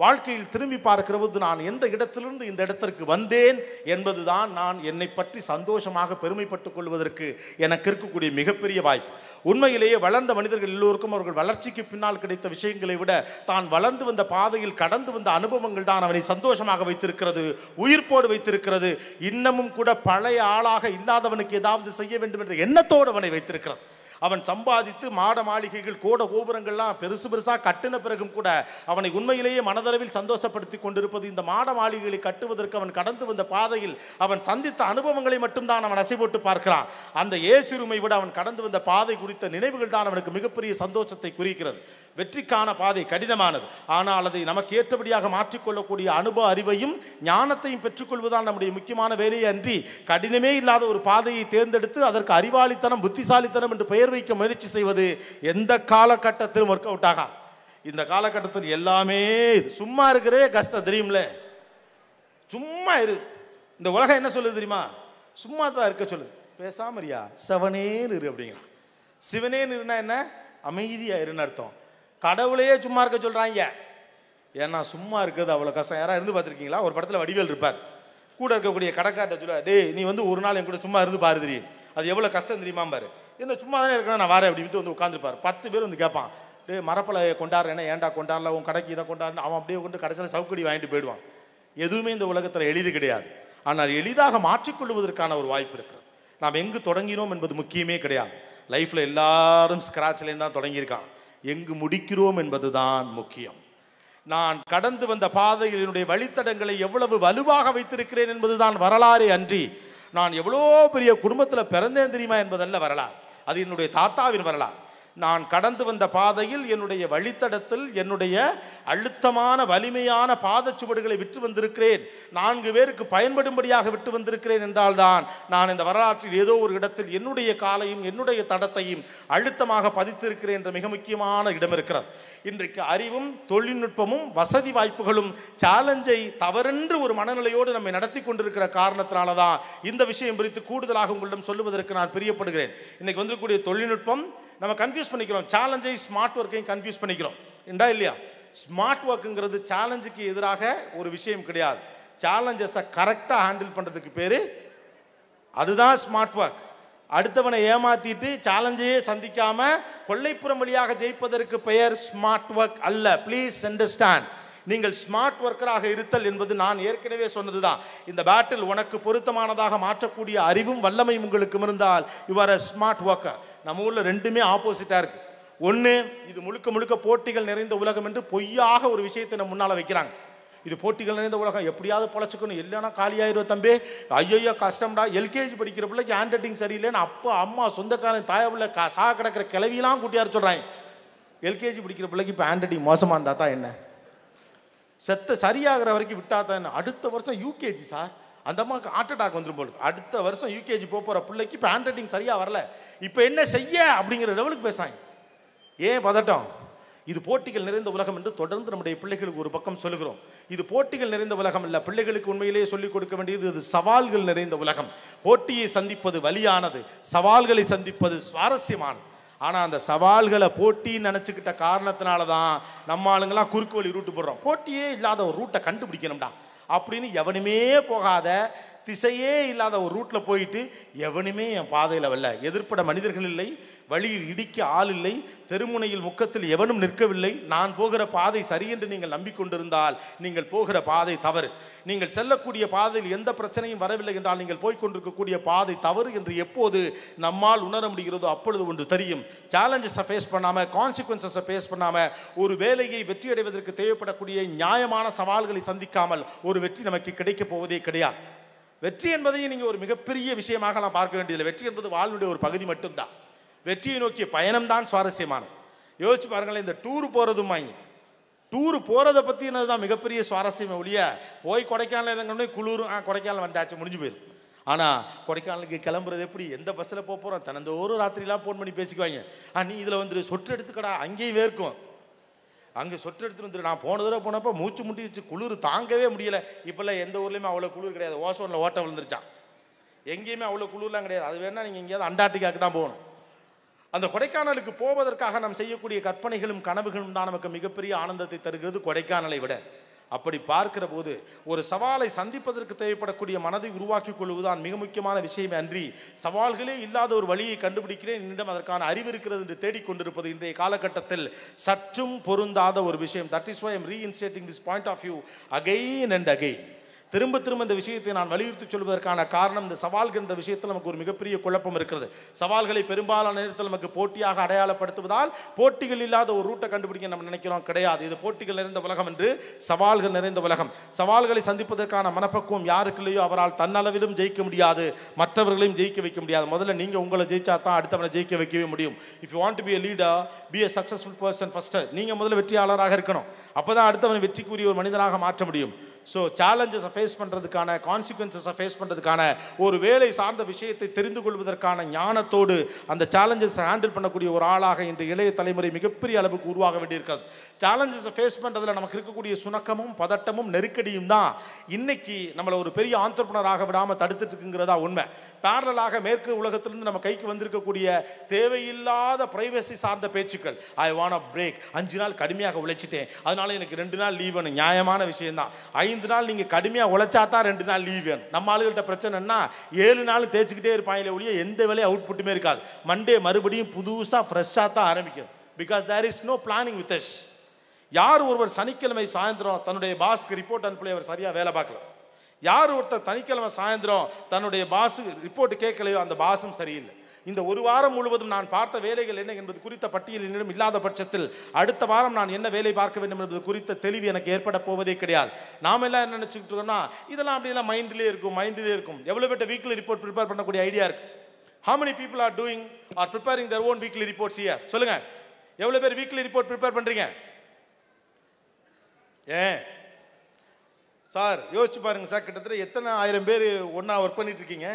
வாழ்க்கையில் திரும்பி பார்க்கிற போது நான் எந்த இடத்திலிருந்து இந்த இடத்திற்கு வந்தேன் என்பதுதான் நான் என்னை பற்றி சந்தோஷமாக பெருமைப்பட்டுக் கொள்வதற்கு எனக்கு இருக்கக்கூடிய மிகப்பெரிய வாய்ப்பு. உண்மையிலேயே வளர்ந்த மனிதர்கள் எல்லோருக்கும் அவர்கள் வளர்ச்சிக்கு பின்னால் கிடைத்த விஷயங்களை விட தான் வளர்ந்து வந்த பாதையில் கடந்து வந்த அனுபவங்கள் தான் அவனை சந்தோஷமாக வைத்திருக்கிறது உயிர்ப்போடு வைத்திருக்கிறது. இன்னமும் கூட பழைய ஆளாக இல்லாதவனுக்கு ஏதாவது செய்ய வேண்டும் என்ற எண்ணத்தோடு அவனை வைத்திருக்கிறது அவன் சம்பாதித்து மாட மாளிகைகள் கோட கோபுரங்கள்லாம் பெருசு பெருசாக கட்டின பிறகும் கூட அவனை உண்மையிலேயே மனதளவில் சந்தோஷப்படுத்தி கொண்டிருப்பது இந்த மாட மாளிகைகளை கட்டுவதற்கு அவன் கடந்து வந்த பாதையில் அவன் சந்தித்த அனுபவங்களை மட்டும்தான் அவன் அசை போட்டு பார்க்கிறான். அந்த ஏசுரிமை விட அவன் கடந்து வந்த பாதை குறித்த நினைவுகள் தான் அவனுக்கு மிகப்பெரிய சந்தோஷத்தை குறிக்கிறது. வெற்றிக்கான பாதை கடினமானது. ஆனால் அதை நமக்கு ஏற்றபடியாக மாற்றிக்கொள்ளக்கூடிய அனுபவ அறிவையும் ஞானத்தையும் பெற்றுக்கொள்வதுதான் நம்முடைய முக்கியமான வேலையை அன்றி கடினமே இல்லாத ஒரு பாதையை தேர்ந்தெடுத்து அதற்கு அறிவாளித்தனம் புத்திசாலித்தனம் என்று பெயர் வைக்க முயற்சி செய்வது எந்த காலகட்டத்திலும் ஒர்க் அவுட் ஆகா. இந்த காலகட்டத்தில் எல்லாமே இது. சும்மா இருக்கிறதே கஷ்டம் தெரியும்ல? சும்மா இரு. இந்த உலகம் என்ன சொல்லுது தெரியுமா? சும்மா தான் இருக்க சொல்லுது. பேசாம இருயா செவனேன்னு இரு அப்படிங்கிறான். சிவனேன்னு இருந்தா என்ன? அமைதியாக இருன்னு அர்த்தம். கடவுளையே சும்மா இருக்க சொல்கிறாங்க ஏன்னா சும்மா இருக்கிறது அவ்வளோ கஷ்டம். யாராவது இருந்து பார்த்துருக்கீங்களா? ஒரு படத்தில் வடிவேல் இருப்பார். கூட இருக்கக்கூடிய கடைக்கார்ட்ட சொல்ல டேய் நீ வந்து ஒரு நாள் என் கூட சும்மா இருந்து பாரு அது எவ்வளோ கஷ்டம் தெரியுமா பாரு என்ன சும்மா தானே இருக்கணும்? நான் வரேன். அப்படின்ட்டு வந்து உட்காந்துருப்பார் பத்து பேர் வந்து கேட்பான் டேய் மரப்பழ கொண்டாடுறேன் ஏன்டா கொண்டாடல? உன் கடைக்கு இதை கொண்டாடுன்னு அவன் அப்படியே கொண்டு கடைசியில் சவுக்கடி வாங்கிட்டு போயிடுவான். எதுவுமே இந்த உலகத்தில் எளிது கிடையாது. ஆனால் எளிதாக மாற்றிக்கொள்வதற்கான ஒரு வாய்ப்பு இருக்கிறது. நாம் எங்கு தொடங்கினோம் என்பது முக்கியமே கிடையாது. லைஃப்பில் எல்லாரும் ஸ்க்ராட்ச்லேருந்து தான் தொடங்கியிருக்கான். எங்கு முடிக்கிறோம் என்பதுதான் முக்கியம். நான் கடந்து வந்த பாதையில் என்னுடைய வழித்தடங்களை எவ்வளவு வலுவாக வைத்திருக்கிறேன் என்பதுதான் வரலாறு அன்றி நான் எவ்வளோ பெரிய குடும்பத்தில் பிறந்தேன் தெரியுமா என்பதல்ல வரலாறு. அது என்னுடைய தாத்தாவின் வரலாறு. நான் கடந்து வந்த பாதையில் என்னுடைய வழித்தடத்தில் என்னுடைய அழுத்தமான வலிமையான பாதச்சுவடுகளை விற்று வந்திருக்கிறேன். நான்கு பேருக்கு பயன்படும்படியாக விட்டு வந்திருக்கிறேன் என்றால்தான் நான் இந்த வரலாற்றில் ஏதோ ஒரு இடத்தில் என்னுடைய காலையும் என்னுடைய தடத்தையும் அழுத்தமாக பதித்திருக்கிறேன் என்ற மிக முக்கியமான இடம் இருக்கிறது. இன்றைக்கு அறிவும் தொழில்நுட்பமும் வசதி வாய்ப்புகளும் சேலஞ்சை தவறென்று ஒரு மனநிலையோடு நம்மை நடத்தி கொண்டிருக்கிற காரணத்தினால தான் இந்த விஷயம் குறித்து கூடுதலாக உங்களிடம் சொல்லுவதற்கு நான் பிரியப்படுகிறேன். இன்றைக்கு வந்திருக்கக்கூடிய தொழில்நுட்பம் நம்ம கன்ஃபியூஸ் பண்ணிக்கிறோம். சேலஞ்சை ஸ்மார்ட் ஒர்க்கையும் கன்ஃபியூஸ் பண்ணிக்கிறோம். உண்டா இல்லையா? ஸ்மார்ட் ஒர்க்குங்கிறது சேலஞ்சுக்கு எதிராக ஒரு விஷயம் கிடையாது. சேலஞ்சஸை கரெக்டாக ஹேண்டில் பண்ணுறதுக்கு பேர் அதுதான் ஸ்மார்ட் ஒர்க் அடுத்தவனை ஏமாத்திட்டு சேலஞ்சையே சந்திக்காம கொள்ளைப்புறம் வழியாக ஜெயிப்பதற்கு பெயர் ஸ்மார்ட் ஒர்க் அல்ல. ப்ளீஸ் அண்டர்ஸ்டாண்ட் நீங்கள் ஸ்மார்ட் ஒர்க்கராக இருத்தல் என்பது நான் ஏற்கனவே சொன்னது தான் இந்த பேட்டில் உனக்கு பொருத்தமானதாக மாற்றக்கூடிய அறிவும் வல்லமையும் உங்களுக்கு இருந்தால் யுவர் அ ஸ்மார்ட் ஒர்க்கர் நம்ம ஊரில் ரெண்டுமே ஆப்போசிட்டாக இருக்குது ஒன்று இது முழுக்க முழுக்க போட்டிகள் நிறைந்த உலகம் என்று பொய்யாக ஒரு விஷயத்தை நம்ம முன்னால் வைக்கிறாங்க. இது போட்டிகள் நிறைந்த உலகம் எப்படியாவது பொழைச்சிக்கணும். இல்லைன்னா காலியாயிரும் தம்பி. ஐயோ கஷ்டம்டா. எல்கேஜி படிக்கிற பிள்ளைக்கு ஹேண்ட் ரைட்டிங் சரியில்லைன்னு அப்பா அம்மா சொந்தக்காரன் தாயா பிள்ளை கா சா கிடக்கிற கிளவிலாம் கூட்டியார் சொல்கிறாங்க எல்கேஜி படிக்கிற பிள்ளைக்கு இப்போ ஹேண்ட் ரைட்டிங் மோசமாக இருந்தால் தான் என்ன? செத்த சரியாகிற வரைக்கும் விட்டா தான் என்ன? அடுத்த வருஷம் யூகேஜி சார் அந்த அம்மாவுக்கு ஹார்ட் அட்டாக் வந்துடும் போல அடுத்த வருஷம் யூகேஜி போக போகிற பிள்ளைக்கு இப்போ ஹேண்ட் ரைட்டிங் சரியாக வரல. இப்போ என்ன செய்ய அப்படிங்கிற லெவலுக்கு பேசாங்க. ஏன் பதட்டம்? இது போட்டிகள் நிறைந்த உலகம் என்று தொடர்ந்து நம்முடைய பிள்ளைகளுக்கு ஒரு பக்கம் சொல்லுகிறோம். இது போட்டிகள் நிறைந்த உலகம் இல்லை பிள்ளைகளுக்கு உண்மையிலேயே சொல்லிக் கொடுக்க வேண்டியது இது சவால்கள் நிறைந்த உலகம். போட்டியை சந்திப்பது வலியானது. சவால்களை சந்திப்பது சுவாரஸ்யமானது ஆனால் அந்த சவால்களை போட்டின்னு நினச்சிக்கிட்ட காரணத்தினால தான் நம்ம ஆளுங்கெல்லாம் குறுக்கு வழி ரூட்டு போடுறோம். போட்டியே இல்லாத ஒரு ரூட்டை கண்டுபிடிக்கணும்டா. அப்படின்னு எவனுமே போகாத திசையே இல்லாத ஒரு ரூட்டில் போயிட்டு எவனுமே என் பாதையில் வரல. எதிர்ப்பட மனிதர்கள் இல்லை வழியில் இடிக்க ஆள் இல்லை தெருமுனையில் முக்கத்தில் எவனும் நிற்கவில்லை. நான் போகிற பாதை சரி என்று நீங்கள் நம்பிக்கொண்டிருந்தால் நீங்கள் போகிற பாதை தவறு. நீங்கள் செல்லக்கூடிய பாதையில் எந்த பிரச்சனையும் வரவில்லை என்றால் நீங்கள் போய்கொண்டிருக்கக்கூடிய பாதை தவறு என்று எப்போது நம்மால் உணர முடிகிறதோ அப்பொழுது ஒன்று தெரியும். சேலஞ்சஸை ஃபேஸ் பண்ணாமல் கான்சிக்வன்சஸை ஃபேஸ் பண்ணாமல் ஒரு வேலையை வெற்றி அடைவதற்கு தேவைப்படக்கூடிய நியாயமான சவால்களை சந்திக்காமல் ஒரு வெற்றி நமக்கு கிடைக்கப் போவதே கிடையாது. வெற்றி என்பதையும் நீங்கள் ஒரு மிகப்பெரிய விஷயமாக நான் பார்க்க வேண்டியதில்லை. வெற்றி என்பது வாழ்வுடைய ஒரு பகுதி மட்டும்தான். வெற்றியை நோக்கிய பயணம்தான் சுவாரஸ்யமானது. யோசிச்சு பாருங்களேன் இந்த டூர் போகிறதும் வாங்கி. டூர் போகிறத பற்றினது தான் மிகப்பெரிய சுவாரஸ்யமே ஒழிய போய் கொடைக்கானல் இறங்கணும்னே குளிரும் ஆ கொடைக்கானல் வந்தாச்சு முடிஞ்சு போயிடும் ஆனால் கொடைக்கானலுக்கு கிளம்புறது எப்படி? எந்த பஸ்ஸில் போக போகிறோம் தினந்தோறும் ராத்திரிலாம் ஃபோன் பண்ணி பேசிக்குவாங்க. ஆ நீ இதில் வந்துட்டு சொட்டு எடுத்துக்கடா அங்கேயும் வேர்க்கும். அங்கே சொட்டு எடுத்து வந்துட்டு நான் போன தடவை போனப்போ மூச்சு முட்டிச்சு குளிர் தாங்கவே முடியல. இப்போல்லாம் எந்த ஊர்லேயுமே அவ்வளோ குளிர் கிடையாது. ஓசோனில் ஓட்ட விழுந்துருச்சான் எங்கேயுமே அவ்வளோ குளிர்லாம் கிடையாது. அது வேணால் நீங்கள் எங்கேயாவது அண்டார்டிகாவுக்கு தான் போகணும். அந்த கொடைக்கானலுக்கு போவதற்காக நாம் செய்யக்கூடிய கற்பனைகளும் கனவுகளும் தான் நமக்கு மிகப்பெரிய ஆனந்தத்தை தருகிறது கொடைக்கானலை விட. அப்படி பார்க்கிற போது ஒரு சவாலை சந்திப்பதற்கு தேவைப்படக்கூடிய மனதை உருவாக்கிக் கொள்வதுதான் மிக முக்கியமான விஷயம் அன்றி சவால்களே இல்லாத ஒரு வழியை கண்டுபிடிக்கிறேன் என்னிடம் அதற்கான அறிவு இருக்கிறது என்று தேடிக்கொண்டிருப்பது இன்றைய காலகட்டத்தில் சற்றும் பொருந்தாத ஒரு விஷயம். That is why am reinstating this point of view again and again திரும்ப திரும்ப இந்த விஷயத்தை நான் வலியுறுத்தி சொல்வதற்கான காரணம் இந்த சவால்கள் என்ற விஷயத்தில் நமக்கு ஒரு மிகப்பெரிய குழப்பம் இருக்கிறது. சவால்களை பெரும்பாலான நேரத்தில் நமக்கு போட்டியாக அடையாளப்படுத்துவதால் போட்டிகள் இல்லாத ஒரு ரூட்டை கண்டுபிடிக்க நம்ம நினைக்கிறோம் கிடையாது. இது போட்டிகள் நிறைந்த உலகம் என்று சவால்கள் நிறைந்த உலகம். சவால்களை சந்திப்பதற்கான மனப்பக்குவம் யாருக்கு இல்லையோ அவரால் தன்னளவிலும் ஜெயிக்க முடியாது. மற்றவர்களையும் ஜெயிக்க வைக்க முடியாது. முதல்ல நீங்கள் உங்களை ஜெயிச்சா தான் அடுத்தவனை ஜெயிக்க வைக்கவே முடியும். If you want to be a leader be a successful person first நீங்கள் முதல்ல வெற்றியாளராக இருக்கணும். அப்போ தான் அடுத்தவன் வெற்றிக்குரிய ஒரு மனிதனாக மாற்ற முடியும். ஸோ சேலஞ்சஸை ஃபேஸ் பண்ணுறதுக்கான கான்சிக்வன்சஸை ஃபேஸ் பண்ணுறதுக்கான ஒரு வேலை சார்ந்த விஷயத்தை தெரிந்து கொள்வதற்கான ஞானத்தோடு அந்த சேலஞ்சஸை ஹேண்டில் பண்ணக்கூடிய ஒரு ஆளாக இன்று இளைய தலைமுறை மிகப்பெரிய அளவுக்கு உருவாக வேண்டியிருக்காது சேலஞ்சஸை ஃபேஸ் பண்ணுறதுல நமக்கு இருக்கக்கூடிய சுணக்கமும் பதட்டமும் நெருக்கடியும் தான் இன்னைக்கு நம்மளை ஒரு பெரிய ஆண்டர்பனராக விடாமல் தடுத்துட்டு இருக்குங்கிறதா உண்மை. பேரலாக மேற்கு உலகத்திலிருந்து நம்ம கைக்கு வந்திருக்கக்கூடிய தேவையில்லாத பிரைவசி சார்ந்த பேச்சுக்கள். ஐ வான் பிரேக் அஞ்சு நாள் கடுமையாக உழைச்சிட்டேன். அதனால எனக்கு ரெண்டு நாள் லீவ் வேணும். நியாயமான விஷயம்தான். ஐந்து நாள் நீங்கள் கடுமையாக உழைச்சா தான் ரெண்டு நாள் லீவ் வேணும். நம்ம ஆளுகள்கிட்ட பிரச்சனைன்னா ஏழு நாள் தேய்ச்சிக்கிட்டே இருப்பாங்களே ஒழிய எந்த வேலையும் அவுட்புட்டுமே இருக்காது. மண்டே மறுபடியும் புதுசாக ஃப்ரெஷ்ஷாக தான் ஆரம்பிக்கும். Because there is no planning with us யார் ஒருவர் சனிக்கிழமை சாயந்தரம் தன்னுடைய பாஸ்க்கு ரிப்போர்ட் அனுப்பி அவர் சரியாக வேலை பார்க்கலாம் யார் ஒருத்தர் சனிக்கிழமை சாயந்தரம் தன்னுடைய பாசு ரிப்போர்ட் கேட்கலையோ அந்த பாசும் சரியில்லை. இந்த ஒரு வாரம் முழுவதும் நான் பார்த்த வேலைகள் என்ன என்பது குறித்த பட்டியல் என்னிடம் இல்லாத பட்சத்தில் அடுத்த வாரம் நான் என்ன வேலை பார்க்க வேண்டும் என்பது குறித்த தெளிவு எனக்கு ஏற்பட போவதே கிடையாது. நாம எல்லாம் என்ன நினச்சிக்கிட்டு இருக்கோம்னா இதெல்லாம் அப்படியெல்லாம் மைண்டிலே இருக்கும் மைண்டிலே இருக்கும். எவ்வளோ பேட்ட வீக்லி ரிப்போர்ட் ப்ரிப்பேர் பண்ணக்கூடிய ஐடியா இருக்கு. How many people are doing or preparing their own weekly reports here சொல்லுங்கள் எவ்வளோ பேர் வீக்லி ரிப்போர்ட் ப்ரிப்பேர் பண்ணுறீங்க ஏன்? சார் யோசிச்சு பாருங்க சார் கிட்டத்தட்ட எத்தனை ஆயிரம் பேர் ஒன்றா ஒர்க் பண்ணிட்டு இருக்கீங்க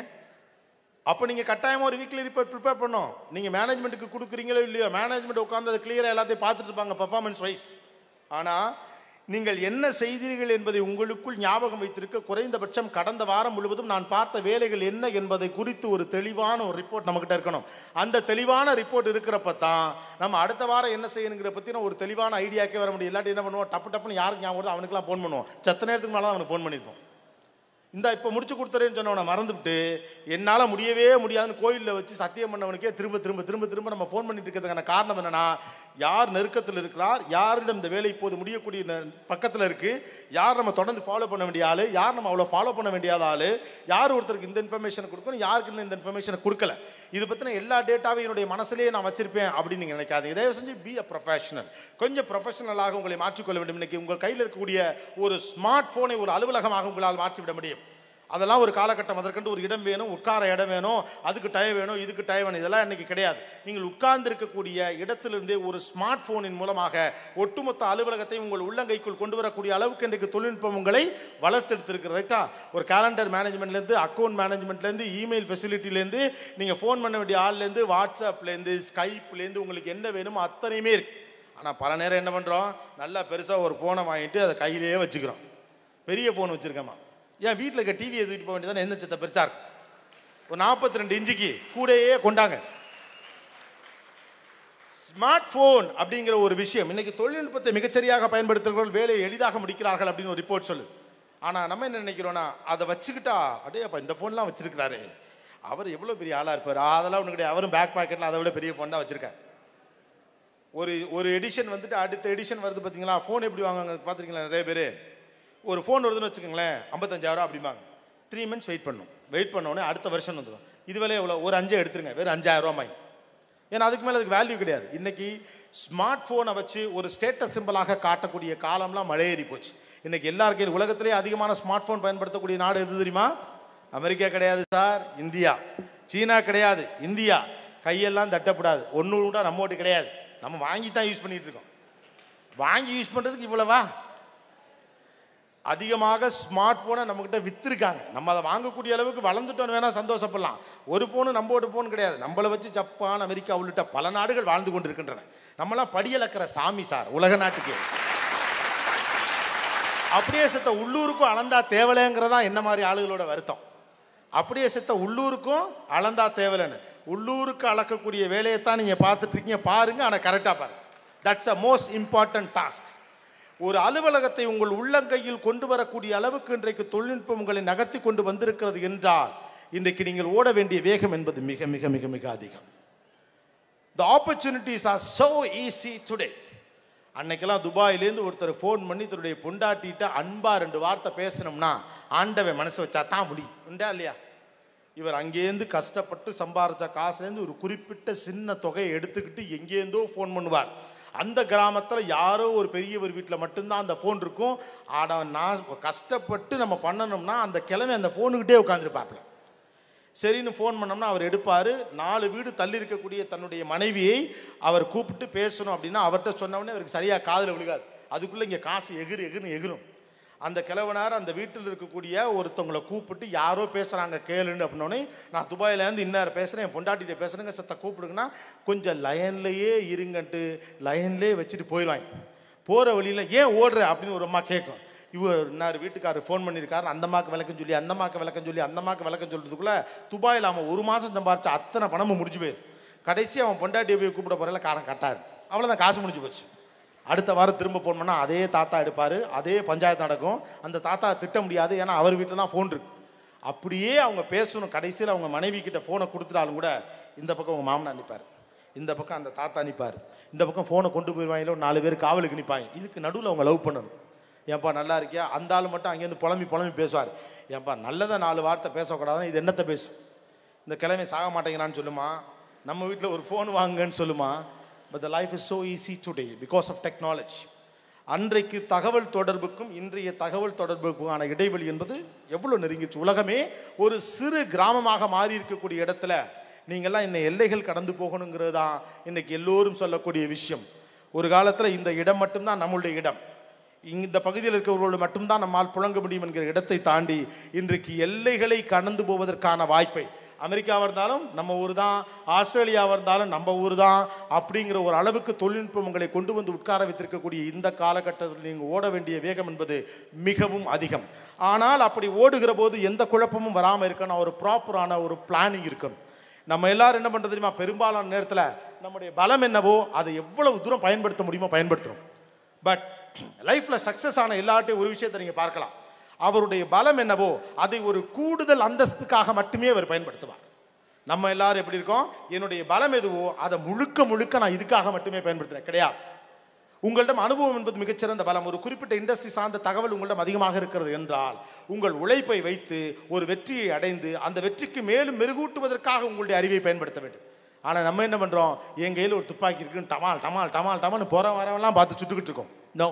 அப்போ நீங்கள் கட்டாயமாக ஒரு வீக்லி ரிப்போர்ட் ப்ரிப்பேர் பண்ணோம் நீங்கள் மேனேஜ்மெண்ட்டுக்கு கொடுக்குறீங்களோ இல்லையோ மேனேஜ்மெண்ட் உட்காந்து அதை கிளியராக எல்லாத்தையும் பார்த்துட்டு இருப்பாங்க பர்ஃபார்மன்ஸ் வைஸ் ஆனால் நீங்கள் என்ன செய்தீர்கள் என்பதை உங்களுக்குள் ஞாபகம் வைத்திருக்க குறைந்தபட்சம் கடந்த வாரம் முழுவதும் நான் பார்த்த வேலைகள் என்ன என்பதை குறித்து ஒரு தெளிவான ஒரு ரிப்போர்ட் நம்மக்கிட்ட இருக்கணும். அந்த தெளிவான ரிப்போர்ட் இருக்கிறப்ப தான் நம்ம அடுத்த வாரம் என்ன செய்யணுங்கிற பற்றின ஒரு தெளிவான ஐடியாக்கே வர முடியும். இல்லாட்டி என்ன பண்ணுவோம்? டப்பு டப்புன்னு யாருக்கு ஞாபகம் வருதோ அவனுக்குலாம் ஃபோன் பண்ணுவோம். செத்த நேரத்துக்கு மேலே அவனுக்கு ஃபோன் பண்ணியிருப்போம் இந்த இப்போ முடிச்சு கொடுத்துறேன்னு சொன்னவனை மறந்துவிட்டு என்னால் முடியவே முடியாதுன்னு கோயிலில் வச்சு சத்தியம் பண்ணவனுக்கே திரும்ப திரும்ப திரும்ப திரும்ப நம்ம ஃபோன் பண்ணிட்டு இருக்கிறதுக்கான காரணம் என்னென்னா யார் நெருக்கத்தில் இருக்கிறார் யாரிடம் இந்த வேலை இப்போது முடியக்கூடிய பக்கத்தில் இருக்குது யார் நம்ம தொடர்ந்து ஃபாலோ பண்ண வேண்டிய ஆள் யார் நம்ம அவ்வளோ ஃபாலோ பண்ண வேண்டியாத ஆள் யார் ஒருத்தருக்கு இந்த இன்ஃபர்மேஷனை கொடுக்கணும் யாருக்கு இந்த இன்ஃபர்மேஷனை கொடுக்கல. இது பற்றின எல்லா டேட்டாவையும் என்னுடைய மனசுலேயே நான் வச்சிருப்பேன் அப்படின்னு நீங்கள் நினைக்காது தயவு செஞ்சு பி அ ப்ரொஃபஷனல் கொஞ்சம் ப்ரொஃபஷனலாக உங்களை மாற்றிக்கொள்ள வேண்டும். இன்னைக்கு உங்கள் கையில் இருக்கக்கூடிய ஒரு ஸ்மார்ட் ஃபோனை ஒரு அலுவலகமாக உங்களால் மாற்றிவிட முடியும். அதெல்லாம் ஒரு காலகட்டம். அதற்கென்று ஒரு இடம் வேணும் உட்கார இடம் வேணும் அதுக்கு டயம் வேணும் இதுக்கு டயம் வேணும். இதெல்லாம் இன்றைக்கி கிடையாது. நீங்கள் உட்கார்ந்து இருக்கக்கூடிய இடத்திலிருந்தே ஒரு ஸ்மார்ட் ஃபோனின் மூலமாக ஒட்டுமொத்த அலுவலகத்தை உங்கள் உள்ளங்கைக்குள் கொண்டு வரக்கூடிய அளவுக்கு இன்றைக்கு தொழில்நுட்பம் உங்களை வளர்த்தெடுத்திருக்கிறது. ரைட்டா ஒரு கேலண்டர் மேனேஜ்மெண்ட்லேருந்து அக்கௌண்ட் மேனேஜ்மெண்ட்லேருந்து இமெயில் ஃபெசிலிட்டிலேருந்து நீங்கள் ஃபோன் பண்ண வேண்டிய ஆள்லேருந்து வாட்ஸ்அப்லேருந்து ஸ்கைப்லேருந்து உங்களுக்கு என்ன வேணுமோ அத்தனையுமே இருக்குது ஆனால் பல நேரம் என்ன பண்ணுறோம் நல்லா பெருசாக ஒரு ஃபோனை வாங்கிட்டு அதை கையிலேயே வச்சுக்கிறோம். பெரிய ஃபோன் வச்சுருக்கேம்மா ஏன் வீட்டில் இருக்க டிவியை தூக்கிட்டு போக வேண்டியதானே எந்த சத்த பெருசாக இருக்கும். ஒரு நாற்பத்தி ரெண்டு இன்ச்சுக்கு கூடயே கொண்டாங்க. ஸ்மார்ட் ஃபோன் அப்படிங்கிற ஒரு விஷயம் இன்னைக்கு தொழில்நுட்பத்தை மிகச்சரியாக பயன்படுத்துகிறவர்கள் வேலையை எளிதாக முடிக்கிறார்கள் அப்படின்னு ஒரு ரிப்போர்ட் சொல்லு ஆனால் நம்ம என்ன நினைக்கிறோன்னா அதை வச்சுக்கிட்டா அடே அப்போ இந்த ஃபோன்லாம் வச்சுருக்கிறாரு. அவர் எவ்வளோ பெரிய ஆளாக இருப்பார்? அதெல்லாம் ஒன்று கிடையாது. அவரும் பேக் பாக்கெட்டில் அதை விட பெரிய ஃபோன் தான் வச்சுருக்காரு. ஒரு ஒரு எடிஷன் வந்துட்டு அடுத்த எடிஷன் வருது பார்த்தீங்களா ஃபோன் எப்படி வாங்குவாங்க? பார்த்துருக்கீங்களா நிறைய பேர்? ஒரு ஃபோன் வருதுன்னு வச்சுக்கோங்களேன் ஐம்பத்தஞ்சாயிரம் அப்படிம்பாங்க. த்ரீ மந்த்ஸ் வெயிட் பண்ணும். வெயிட் பண்ணோடனே அடுத்த வருஷன் வந்துடும். இது விலை எவ்வளோ? ஒரு அஞ்சே எடுத்துருங்க. வெறும் அஞ்சாயிரம் ரூபாய் ஏன்னா அதுக்கு மேலே அதுக்கு வேல்யூ கிடையாது. இன்னைக்கு ஸ்மார்ட் ஃபோனை வச்சு ஒரு ஸ்டேட்டஸ் சிம்பிளாக காட்டக்கூடிய காலம்லாம் மலையேறி போச்சு. இன்றைக்கி எல்லாருக்கும் உலகத்திலே அதிகமான ஸ்மார்ட் ஃபோன் பயன்படுத்தக்கூடிய நாடு எது தெரியுமா? அமெரிக்கா கிடையாது சார். இந்தியா. சீனா கிடையாது. இந்தியா. கையெல்லாம் தட்டப்படாது. ஒன்று கூட நம்ம ஓட்டு கிடையாது. நம்ம வாங்கி தான் யூஸ் பண்ணிகிட்டு இருக்கோம். வாங்கி யூஸ் பண்ணுறதுக்கு இவ்வளவா? அதிகமாக ஸ்மார்ட் ஃபோனை நம்மக்கிட்ட விற்றுருக்காங்க நம்ம அதை வாங்கக்கூடிய அளவுக்கு வளர்ந்துட்டோன்னு வேணால் சந்தோஷப்படலாம். ஒரு ஃபோனு நம்மளோட ஃபோன் கிடையாது. நம்மளை வச்சு ஜப்பான் அமெரிக்கா உள்ளிட்ட பல நாடுகள் வாழ்ந்து கொண்டு இருக்கின்றன நம்மளாம் படியலக்கிற சாமி சார் உலக நாட்டுக்கு. அப்படியே செத்த உள்ளூருக்கும் அளந்தா தேவலைங்கிறதா என்ன மாதிரி ஆளுகளோட வருத்தம். அப்படியே செத்த உள்ளூருக்கும் அளந்தா தேவலைன்னு. உள்ளூருக்கு அளக்கக்கூடிய வேலையை தான் நீங்கள் பார்த்துட்டு இருக்கீங்க. பாருங்க ஆனால் கரெக்டாக பாருங்க. That's a most important task ஒரு அலுவலகத்தை உங்கள் உள்ளங்கையில் கொண்டு வரக்கூடிய அளவுக்கு இன்றைக்கு தொழில்நுட்பம் உங்களை நகர்த்தி கொண்டு வந்திருக்கிறது என்றால் இன்றைக்கு நீங்கள் ஓட வேண்டிய வேகம் என்பது மிக மிக மிக மிக அதிகம். The opportunities are so easy today அன்னைக்கெல்லாம் துபாயிலேருந்து ஒருத்தர் ஃபோன் பண்ணி தன்னுடைய பொண்டாட்டிகிட்ட அன்பா ரெண்டு வார்த்தை பேசணும்னா ஆண்டவன் மனசு வச்சா தான் முடியும். உண்டா இல்லையா? இவர் அங்கேருந்து கஷ்டப்பட்டு சம்பாரித்த காசுலேருந்து ஒரு குறிப்பிட்ட சின்ன தொகையை எடுத்துக்கிட்டு எங்கேருந்தோ ஃபோன் பண்ணுவார். அந்த கிராமத்தில் யாரோ ஒரு பெரியவர் வீட்டில் மட்டும்தான் அந்த ஃபோன் இருக்கும். ஆனால் நான் கஷ்டப்பட்டு நம்ம பண்ணணும்னா அந்த கிழமை அந்த ஃபோனுக்கிட்டே உட்காந்துருப்பாப்புல சரின்னு ஃபோன் பண்ணோம்னா அவர் எடுப்பார். நாலு வீடு தள்ளி இருக்கக்கூடிய தன்னுடைய மனைவியை அவர் கூப்பிட்டு பேசணும் அப்படின்னா அவர்கிட்ட சொன்னவொடனே அவருக்கு சரியாக காதில் விழுகாது. அதுக்குள்ளே இங்கே காசு எகிர் எகிர்னு எகிரும். அந்த கிழவனார் அந்த வீட்டில் இருக்கக்கூடிய ஒருத்தவங்களை கூப்பிட்டு யாரோ பேசுகிறாங்க கேளுன்னு அப்படின்னோடனே நான் துபாயிலேருந்து இன்னார் பேசுகிறேன் என் பொண்டாட்டிகிட்ட பேசுகிறேங்க சத்த கூப்பிடுங்கன்னா கொஞ்சம் லைன்லையே இருங்கன்ட்டு லைன்லேயே வச்சுட்டு போயிடுவாங்க. போகிற வழியில் ஏன் ஓடுற? அப்படின்னு ஒரு அம்மா கேட்கும். இவர் இன்னார் வீட்டுக்காரர் ஃபோன் பண்ணியிருக்காரு அந்த அம்மாக்கு விளக்கம் சொல்லி அந்த அம்மாக்கு விளக்கம் சொல்லி அந்த அம்மாக்கு விளக்கம் சொல்கிறதுக்குள்ளே துபாயில் அவன் ஒரு மாதம் சம்பாரிச்ச அத்தனை பணமும் முடிஞ்சு போயிரு. கடைசி அவன் பொண்டாட்டியை போய் கூப்பிட போகிறல காரம் கட்டாரு அவ்வளோதான் காசு முடிஞ்சு போச்சு. அடுத்த வாரம் திரும்ப ஃபோன் பண்ணால் அதே தாத்தா எடுப்பார் அதே பஞ்சாயத்து நடக்கும். அந்த தாத்தா திட்ட முடியாது ஏன்னா அவர் வீட்டில் தான் ஃபோன் இருக்கு. அப்படியே அவங்க பேசணும். கடைசியில் அவங்க மனைவி கிட்ட ஃபோனை கொடுத்துட்டாலும் கூட இந்த பக்கம் உங்கள் மாமனார் நிற்பார் இந்த பக்கம் அந்த தாத்தா நிற்பார் இந்த பக்கம் ஃபோனை கொண்டு போயிடுவாங்களோ நாலு பேர் காவலுக்கு நிற்பாங்க இதுக்கு நடுவில் அவங்க லவ் பண்ணணும். ஏன்பா நல்லா இருக்கியா? அந்த ஆள் மட்டும் அங்கேருந்து புலம்பி புலம்பி பேசுவார். ஏன்பா நல்லதை நாலு வார்த்தை பேசக்கூடாதுன்னு இது என்னத்தை பேசும்? இந்த கிழமை சாக மாட்டேங்கிறான்னு சொல்லுமா? நம்ம வீட்டில் ஒரு ஃபோன் வாங்குங்கன்னு சொல்லுமா? But the life is so easy today because of technology அன்றைக்கு தகவல் தொடர்புக்கும் இன்றைய தகவல் தொடர்புக்குமான இடைவெளி என்பது எவ்வளோ நெருங்கிச்சு உலகமே ஒரு சிறு கிராமமாக மாறி இருக்கக்கூடிய இடத்துல நீங்கள்லாம் இன்னை எல்லைகள் கடந்து போகணுங்கிறது தான் இன்றைக்கி எல்லோரும் சொல்லக்கூடிய விஷயம். ஒரு காலத்தில் இந்த இடம் மட்டும்தான் நம்மளுடைய இடம். இந்த பகுதியில் இருக்கிறவர்களோடு மட்டும்தான் நம்மால் புழங்க முடியும் என்கிற இடத்தை தாண்டி இன்றைக்கு எல்லைகளை கடந்து போவதற்கான வாய்ப்பை அமெரிக்காவாக இருந்தாலும் நம்ம ஊர் தான் ஆஸ்திரேலியாவாக இருந்தாலும் நம்ம ஊர் தான் அப்படிங்கிற ஒரு அளவுக்கு தொழில்நுட்பம் உங்களை கொண்டு வந்து உட்கார வைத்திருக்கக்கூடிய இந்த காலகட்டத்தில் நீங்கள் ஓட வேண்டிய வேகம் என்பது மிகவும் அதிகம். ஆனால் அப்படி ஓடுகிற போது எந்த குழப்பமும் வராமல் இருக்கணும். ஒரு ப்ராப்பரான ஒரு பிளானிங் இருக்கணும். நம்ம எல்லாரும் என்ன பண்ணுறது தெரியுமா? பெரும்பாலான நேரத்தில் நம்முடைய பலம் என்னவோ அதை எவ்வளவு தூரம் பயன்படுத்த முடியுமோ பயன்படுத்துகிறோம் பட் லைஃப்பில் சக்ஸஸ் ஆன எல்லார்ட்டையும் ஒரு விஷயத்தை நீங்கள் பார்க்கலாம். அவருடைய பலம் என்னவோ அதை ஒரு கூடுதல் அந்தஸ்துக்காக மட்டுமே அவர் பயன்படுத்துவார். நம்ம எல்லாரும் எப்படி இருக்கோம்? என்னுடைய பலம் எதுவோ அதை முழுக்க முழுக்க நான் இதுக்காக மட்டுமே பயன்படுத்துகிறேன் கிடையாது. உங்களிடம் அனுபவம் என்பது மிகச்சிறந்த பலம். ஒரு குறிப்பிட்ட இண்டஸ்ட்ரி சார்ந்த தகவல் உங்களிடம் அதிகமாக இருக்கிறது என்றால் உங்கள் உழைப்பை வைத்து ஒரு வெற்றியை அடைந்து அந்த வெற்றிக்கு மேலும் மெருகூட்டுவதற்காக உங்களுடைய அறிவை பயன்படுத்த வேண்டும். ஆனால் நம்ம என்ன பண்ணுறோம் என் கையில் ஒரு துப்பாக்கி இருக்குன்னு டமால் டமால் டமால் டமால்னு போகிற வரவெல்லாம் பார்த்து சுட்டுக்கிட்டு இருக்கோம். நோ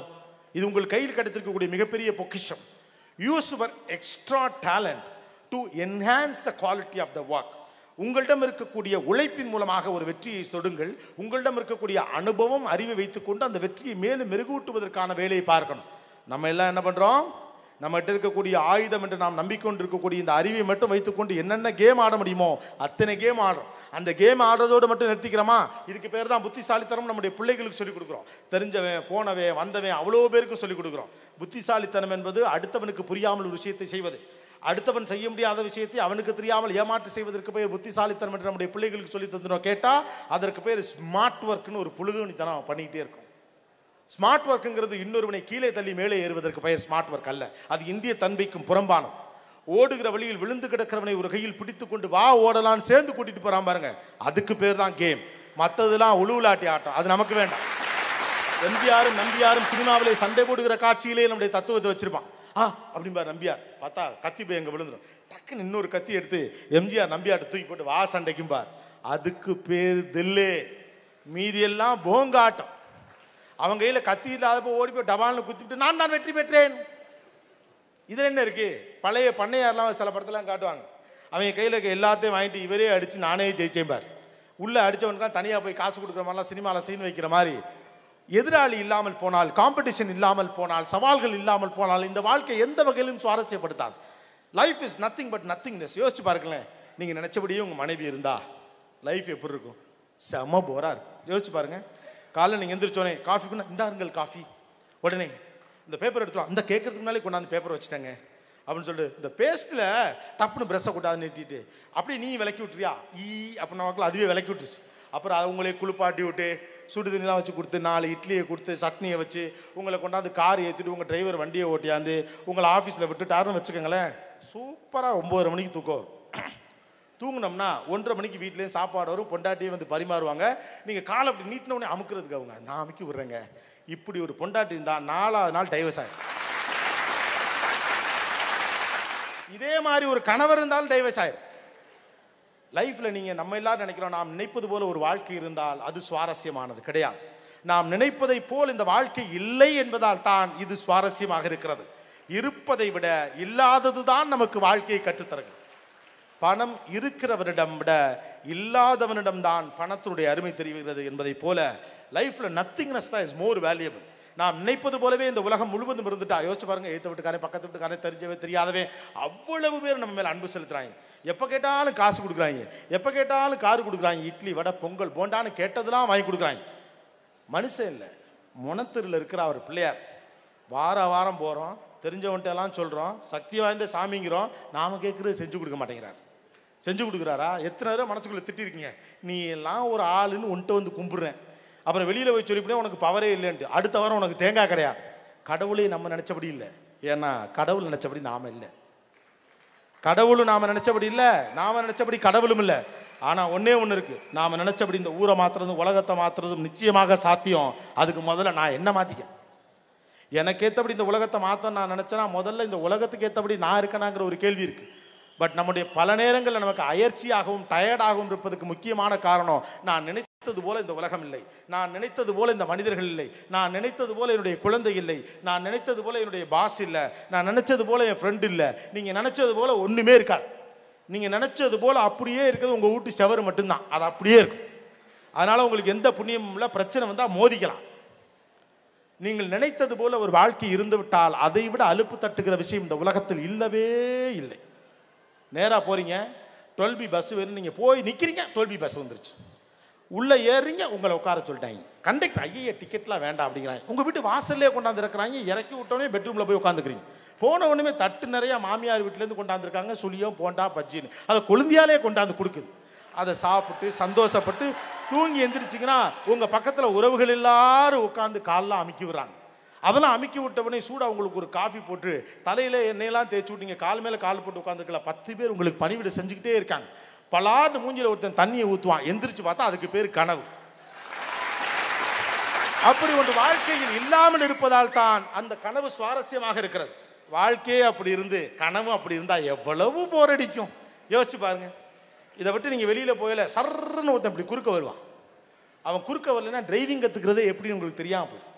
இது உங்கள் கையில் கிடைத்திருக்கக்கூடிய மிகப்பெரிய பொக்கிஷம். Use your extra talent to enhance the quality of the work உங்களிடம் இருக்கக்கூடிய உழைப்பின் மூலமாக ஒரு வெற்றியை தொடுங்கள். உங்களிடம் இருக்கக்கூடிய அனுபவம் அறிவை வைத்துக்கொண்டு அந்த வெற்றியை மேலும் மெருகூட்டுவதற்கான வேலையை பார்க்கணும். நம்ம எல்லாம் என்ன பண்ணுறோம் நம்மகிட்ட இருக்கக்கூடிய ஆயுதம் என்று நாம் நம்பிக்கொண்டு இருக்கக்கூடிய இந்த அறிவை மட்டும் வைத்துக்கொண்டு என்னென்ன கேம் ஆட முடியுமோ அத்தனை கேம் ஆடுறோம். அந்த கேம் ஆடுறதோடு மட்டும் நிறுத்திக்கிறோமா? இதுக்கு பேர் தான் புத்திசாலித்தனம் நம்முடைய பிள்ளைகளுக்கு சொல்லிக் கொடுக்குறோம். தெரிஞ்சவன் போனவன் வந்தவன் அவ்வளோ பேருக்கு சொல்லிக் கொடுக்குறோம். புத்திசாலித்தனம் என்பது அடுத்தவனுக்கு புரியாமல் ஒரு விஷயத்தை செய்வது. அடுத்தவன் செய்ய முடியாத விஷயத்தை அவனுக்கு தெரியாமல் ஏமாற்று செய்வதற்கு பேர் புத்திசாலித்தனம் என்று நம்முடைய பிள்ளைகளுக்கு சொல்லி தந்துடும் கேட்டால் அதற்கு பேர் ஸ்மார்ட் ஒர்க்னு ஒரு புழுகுனித்தனம் பண்ணிக்கிட்டே இருக்கும். ஸ்மார்ட் ஒர்க்குங்கிறது இன்னொருவனை கீழே தள்ளி மேலே ஏறுவதற்கு பெயர் ஸ்மார்ட் ஒர்க் அல்ல. அது இந்திய தன்மைக்கும் புறம்பானது. ஓடுகிற வழியில் விழுந்து கிடக்கிறவனை ஒரு கையில் பிடித்து கொண்டு வா ஓடலான்னு சேர்ந்து கூட்டிட்டு போறான் பாருங்க. அதுக்கு பேர் தான் கேம் மற்றதெல்லாம் உழுவுலாட்டி ஆட்டம். அது நமக்கு வேண்டாம். எம்ஜிஆரும் நம்பியாரும் சினிமாவிலே சண்டை போடுகிற காட்சியிலே நம்முடைய தத்துவத்தை வச்சிருப்பான். ஆ அப்படிம்பார் நம்பியார். பார்த்தா கத்தி போய் எங்க விழுந்துரும். டக்குன்னு இன்னொரு கத்தி எடுத்து எம்ஜிஆர் நம்பியார்ட்ட தூக்கி போட்டு வா சண்டைக்கும் பார் அதுக்கு பேர் தில்லே. மீதியெல்லாம் போங்காட்டம். அவன் கையில் கத்தி இல்லாதப்போ ஓடி போய் டபால்னு குத்திவிட்டு நான் தான் வெற்றி பெற்றேன். இதில் என்ன இருக்கு? பழைய பண்ணையார்லாம் சில படத்தெல்லாம் காட்டுவாங்க. அவங்க கையில் இருக்க எல்லாத்தையும் வாங்கிட்டு இவரே அடித்து நானே ஜெயிச்சேன் பார். உள்ளே அடிச்சவனுக்கு தனியாக போய் காசு கொடுக்குற மாதிரிலாம் சினிமாவில் சீன் வைக்கிற மாதிரி. எதிராளி இல்லாமல் போனால் காம்படிஷன் இல்லாமல் போனால் சவால்கள் இல்லாமல் போனால் இந்த வாழ்க்கை எந்த வகையிலும் சுவாரஸ்யப்படுத்தாது. Life is nothing but nothingness யோசிச்சு பாருங்களேன். நீங்கள் நினச்சபடியே உங்கள் மனைவி இருந்தா லைஃப் எப்படி இருக்கும்? செம போராக இருக்கும். யோசிச்சு பாருங்கள் காலைல நீங்கள் எந்திரிச்சோனே காஃபி பண்ண இந்தாருங்கள் காஃபி. உடனே இந்த பேப்பர் எடுத்துருவோம் அந்த கேட்கறதுக்கு முன்னாலே கொண்டாந்து பேப்பர் வச்சுட்டேங்க. அப்படின்னு சொல்லிட்டு இந்த பேஸ்ட்டில் டப்புன்னு ப்ரெஷ்ஷை கொண்டாந்து நிறுத்திட்டு அப்படியே நீ விளக்கி விட்டுறியா? ஈ அப்படின்னா வாக்கில் அதுவே விளக்கி விட்டுருச்சு. அப்புறம் அவங்களே குளிப்பாட்டி விட்டு சுடு தண்ணிலாம் வச்சு கொடுத்து நாலு இட்லியை கொடுத்து சட்னியை வச்சு உங்களை கொண்டாந்து கார் ஏற்றிட்டு உங்கள் டிரைவர் வண்டியை ஓட்டியாந்து உங்களை ஆஃபீஸில் விட்டுட்டாருன்னு வச்சுக்கோங்களேன் சூப்பராக ஒம்பது மணிக்கு தூக்கம் வரும். தூங்கினோம்னா ஒன்றரை மணிக்கு வீட்லேயும் சாப்பாடு வரும் பொண்டாட்டியும் வந்து பரிமாறுவாங்க. நீங்கள் காலை அப்படி நீட்டினோடனே அமுக்கிறதுக்கு அவங்க நான் அமுக்கி விட்றேங்க. இப்படி ஒரு பொண்டாட்டி இருந்தால் நாலாவது நாள் டைவர்ஸ் ஆகும் இதே மாதிரி ஒரு கணவர் இருந்தாலும் டைவர்ஸ் ஆயிரும். லைஃப்பில் நீங்கள் நம்ம எல்லாரும் நினைக்கிறோம் நாம் நினைப்பது போல ஒரு வாழ்க்கை இருந்தால் அது சுவாரஸ்யமானது கிடையாது. நாம் நினைப்பதை போல் இந்த வாழ்க்கை இல்லை என்பதால் தான் இது சுவாரஸ்யமாக இருக்கிறது. இருப்பதை விட இல்லாதது தான் நமக்கு வாழ்க்கையை கற்றுத்தருகிறது. பணம் இருக்கிறவரிடம் விட இல்லாதவனிடம்தான் பணத்தினுடைய அருமை தெரிகிறது என்பதைப் போல லைஃப்பில் நத்திங்னஸ் தான் இஸ் மோர் வேல்யூபிள் நாம் நினைப்பது போலவே இந்த உலகம் முழுவதும் இருந்துட்டா யோசிச்சு பாருங்க ஏற்ற வீட்டுக்காரன் பக்கத்து வீட்டுக்காரன் தெரிஞ்சவே தெரியாதவே அவ்வளவு பேர் நம்ம மேலே அன்பு செலுத்துறாங்க. எப்போ கேட்டாலும் காசு கொடுக்குறாங்க. எப்போ கேட்டாலும் காரு கொடுக்குறாங்க. இட்லி வடை பொங்கல் போண்டான்னு கேட்டதெல்லாம் வாங்கி கொடுக்குறாங்க. மனுஷன் இல்லை. முனத்தூரில் இருக்கிற அவர் பிள்ளையார். வார வாரம் போகிறோம் தெரிஞ்சவன்ட்டெல்லாம் சொல்கிறோம் சக்தி வாய்ந்த சாமிங்கிறோம் நாம் கேட்குறது செஞ்சு கொடுக்க மாட்டேங்கிறார். செஞ்சு கொடுக்குறாரா? எத்தனை தடவை மனசுக்குள்ளே திட்டிருக்கீங்க? நீ எல்லாம் ஒரு ஆளுன்னு ஒன்ட்டு வந்து கும்பிடுறேன். அப்புறம் வெளியில் போய் சொல்லிவிட்டே உனக்கு பவரே இல்லைன்ட்டு. அடுத்த வாரம் உனக்கு தேங்காய் கிடையாது கடவுளே நம்ம நினச்சபடி இல்லை. ஏன்னா கடவுள் நினச்சபடி நாம இல்லை. கடவுளும் நாம் நினச்சபடி இல்லை. நாம் நினச்சபடி கடவுளும் இல்லை. ஆனால் ஒன்றே ஒன்று இருக்குது நாம் நினச்சபடி இந்த ஊரை மாற்றுறதும் உலகத்தை மாற்றுறதும் நிச்சயமாக சாத்தியம். அதுக்கு முதல்ல நான் என்ன மாற்றிக்க எனக்கு ஏற்றபடி இந்த உலகத்தை மாற்ற நான் நினச்சேன்னா முதல்ல இந்த உலகத்துக்கு ஏற்றபடி நான் இருக்கணாங்கிற ஒரு கேள்வி இருக்குது பட் நம்முடைய பல நேரங்களில் நமக்கு அயற்சியாகவும் டயர்டாகவும் இருப்பதுக்கு முக்கியமான காரணம் நான் நினைத்தது போல இந்த உலகம் இல்லை. நான் நினைத்தது போல இந்த மனிதர்கள் இல்லை. நான் நினைத்தது போல என்னுடைய குழந்தை இல்லை. நான் நினைத்தது போல என்னுடைய பாஸ் இல்லை. நான் நினைச்சது போல என் ஃப்ரெண்ட் இல்லை. நீங்கள் நினைச்சது போல ஒன்றுமே இருக்காது. நீங்கள் நினைச்சது போல அப்படியே இருக்கிறது உங்கள் வீட்டு செவரு மட்டும்தான். அது அப்படியே இருக்கும். அதனால் உங்களுக்கு எந்த புண்ணியமும் இல்லை. பிரச்சனை வந்தால் மோதிக்கலாம். நீங்கள் நினைத்தது போல ஒரு வாழ்க்கை இருந்துவிட்டால் அதை விட அலுப்பு தட்டுகிற விஷயம் இந்த உலகத்தில் இல்லவே இல்லை. நேராக போகிறீங்க டுவெல் பி பஸ் வேணும் நீங்கள் போய் நிற்கிறீங்க டுவெல் பி பஸ் வந்துருச்சு. உள்ளே ஏறுறீங்க உங்களை உட்கார சொல்லிட்டாங்க. கண்டக்டர் ஐயா டிக்கெட்லாம் வேண்டாம் அப்படிங்கிறாங்க. உங்கள் வீட்டு வாசல்லே கொண்டாந்து இருக்கிறாங்க. இறக்கி விட்டோன்னே பெட்ரூமில் போய் உட்காந்துக்கிறீங்க. போன உடனே தட்டு நிறையா மாமியார் வீட்டிலேருந்து கொண்டாந்துருக்காங்க சுழியம் போண்டா பஜ்ஜின்னு. அதை கொழுந்தியாலே கொண்டாந்து கொடுக்குது. அதை சாப்பிட்டு சந்தோஷப்பட்டு தூங்கி எந்திரிச்சிங்கன்னா உங்கள் பக்கத்தில் உறவுகள் எல்லாரும் உட்காந்து கால்லாம் அமுக்கி விடுறாங்க. அதெல்லாம் அமுக்கி விட்டவனே சூடாக உங்களுக்கு ஒரு காஃபி போட்டு தலையில் எண்ணெயெல்லாம் தேய்ச்சி விட்டீங்க கால் மேலே கால் போட்டு உட்காந்துருக்கல பத்து பேர் உங்களுக்கு பணிவிட செஞ்சுக்கிட்டே இருக்காங்க. பலார்னு மூஞ்சியில் ஒருத்தன் தண்ணியை ஊற்றுவான் எந்திரிச்சு பார்த்தா அதுக்கு பேர் கனவு. அப்படி ஒன்று வாழ்க்கையில் இல்லாமல் இருப்பதால் தான் அந்த கனவு சுவாரஸ்யமாக இருக்கிறது. வாழ்க்கையே அப்படி இருந்து கனவு அப்படி இருந்தால் எவ்வளவு போர் அடிக்கும். யோசிச்சு பாருங்க. இதை விட்டு நீங்கள் வெளியில் போயல சர்ன்னு ஒருத்தன் இப்படி குறுக்க வருவான். அவன் குறுக்க வரலைன்னா டிரைவிங் கற்றுக்கிறதே எப்படின்னு உங்களுக்கு தெரியாமல் போயிடும்.